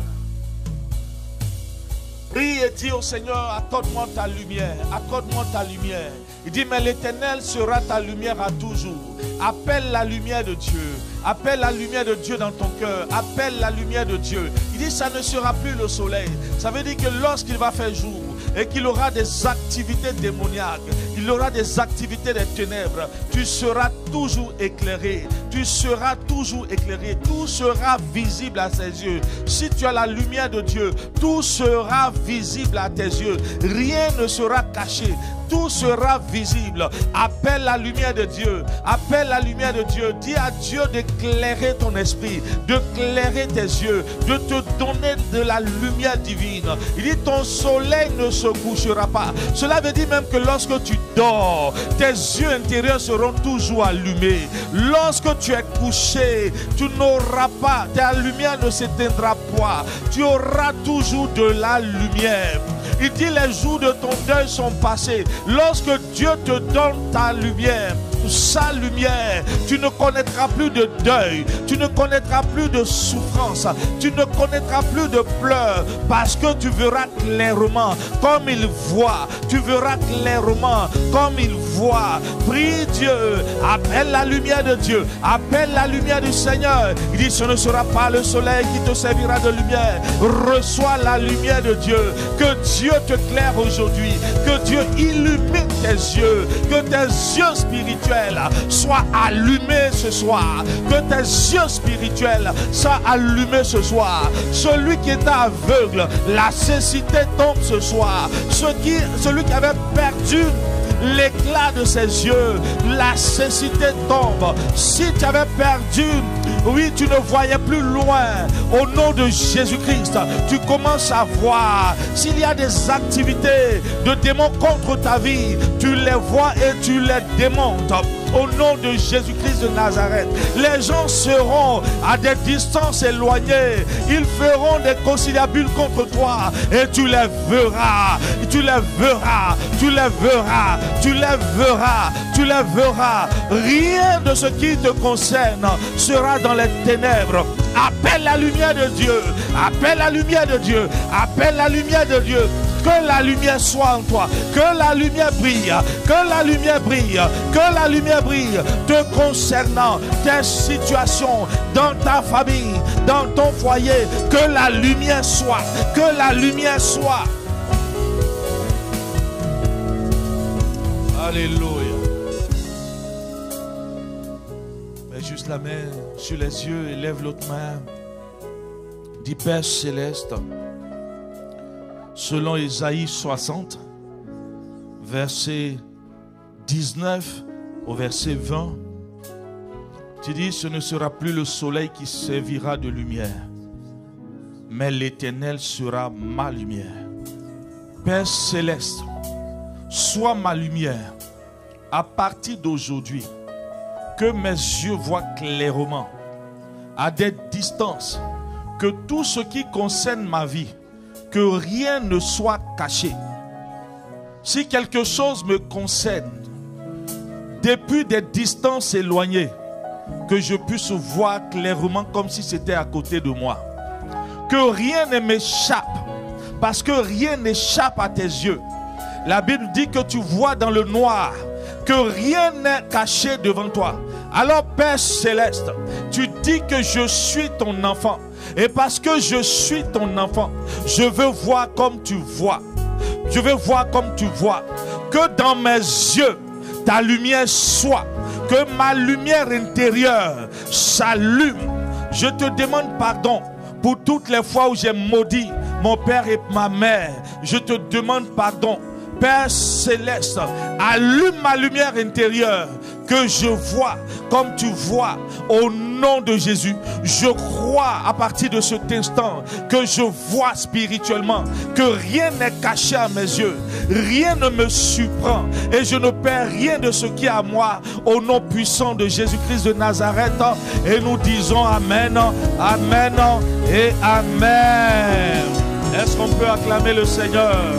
Prie et dis au Seigneur, accorde-moi ta lumière, accorde-moi ta lumière. Il dit, mais l'éternel sera ta lumière à toujours. Appelle la lumière de Dieu. Appelle la lumière de Dieu dans ton cœur. Appelle la lumière de Dieu. Il dit, ça ne sera plus le soleil. Ça veut dire que lorsqu'il va faire jour et qu'il aura des activités démoniaques, il aura des activités des ténèbres, tu seras toujours éclairé. Tu seras toujours éclairé. Tout sera visible à ses yeux. Si tu as la lumière de Dieu, tout sera visible à tes yeux. Rien ne sera caché tout sera visible. Appelle la lumière de Dieu. Appelle la lumière de Dieu. Dis à Dieu d'éclairer ton esprit, d'éclairer tes yeux, de te donner de la lumière divine. Il dit ton soleil ne se couchera pas. Cela veut dire même que lorsque tu dors, tes yeux intérieurs seront toujours Lorsque tu es couché, tu n'auras pas, ta lumière ne s'éteindra pas. Tu auras toujours de la lumière. Il dit les jours de ton deuil sont passés. Lorsque Dieu te donne ta lumière, sa lumière, tu ne connaîtras plus de deuil, tu ne connaîtras plus de souffrance, tu ne connaîtras plus de pleurs, parce que tu verras clairement comme il voit, tu verras clairement comme il voit. Prie Dieu, appelle la lumière de Dieu, appelle la lumière du Seigneur. Il dit, ce ne sera pas le soleil qui te servira de lumière. Reçois la lumière de Dieu. Que Dieu te claire aujourd'hui, que Dieu illumine tes yeux, que tes yeux spirituels Sois allumé ce soir. Que tes yeux spirituels soient allumés ce soir. Celui qui est aveugle, la cécité tombe ce soir. celui qui avait perdu l'éclat de ses yeux, la cécité tombe. Si tu avais perdu, oui, tu ne voyais plus loin. Au nom de Jésus-Christ, tu commences à voir. S'il y a des activités de démons contre ta vie, tu les vois et tu les démontes au nom de Jésus-Christ de Nazareth. Les gens seront à des distances éloignées. Ils feront des conciliabules contre toi et tu les verras. Tu les verras. Tu les verras. Tu les verras. Tu les verras. Rien de ce qui te concerne sera dans les ténèbres. Appelle la lumière de Dieu. Appelle la lumière de Dieu. Appelle la lumière de Dieu. Que la lumière soit en toi. Que la lumière brille. Que la lumière brille. Que la lumière brille. Te concernant tes situations dans ta famille, dans ton foyer. Que la lumière soit. Que la lumière soit. Alléluia. Mets juste la main sur les yeux et lève l'autre main. Dis Père céleste selon Isaïe 60, versets 19 au verset 20, tu dis, ce ne sera plus le soleil qui servira de lumière, mais l'Éternel sera ma lumière. Père céleste, sois ma lumière à partir d'aujourd'hui. Que mes yeux voient clairement, à des distances, que tout ce qui concerne ma vie, que rien ne soit caché. Si quelque chose me concerne, depuis des distances éloignées, que je puisse voir clairement comme si c'était à côté de moi. Que rien ne m'échappe, parce que rien n'échappe à tes yeux. La Bible dit que tu vois dans le noir, que rien n'est caché devant toi. Alors Père céleste, tu dis que je suis ton enfant. Et parce que je suis ton enfant, je veux voir comme tu vois. Je veux voir comme tu vois. Que dans mes yeux, ta lumière soit que ma lumière intérieure s'allume. Je te demande pardon pour toutes les fois où j'ai maudit mon père et ma mère. Je te demande pardon. Père céleste, allume ma lumière intérieure que je vois comme tu vois au nom de Jésus. Je crois à partir de cet instant que je vois spirituellement que rien n'est caché à mes yeux, rien ne me surprend et je ne perds rien de ce qui est à moi au nom puissant de Jésus-Christ de Nazareth. Et nous disons Amen, Amen et Amen. Est-ce qu'on peut acclamer le Seigneur?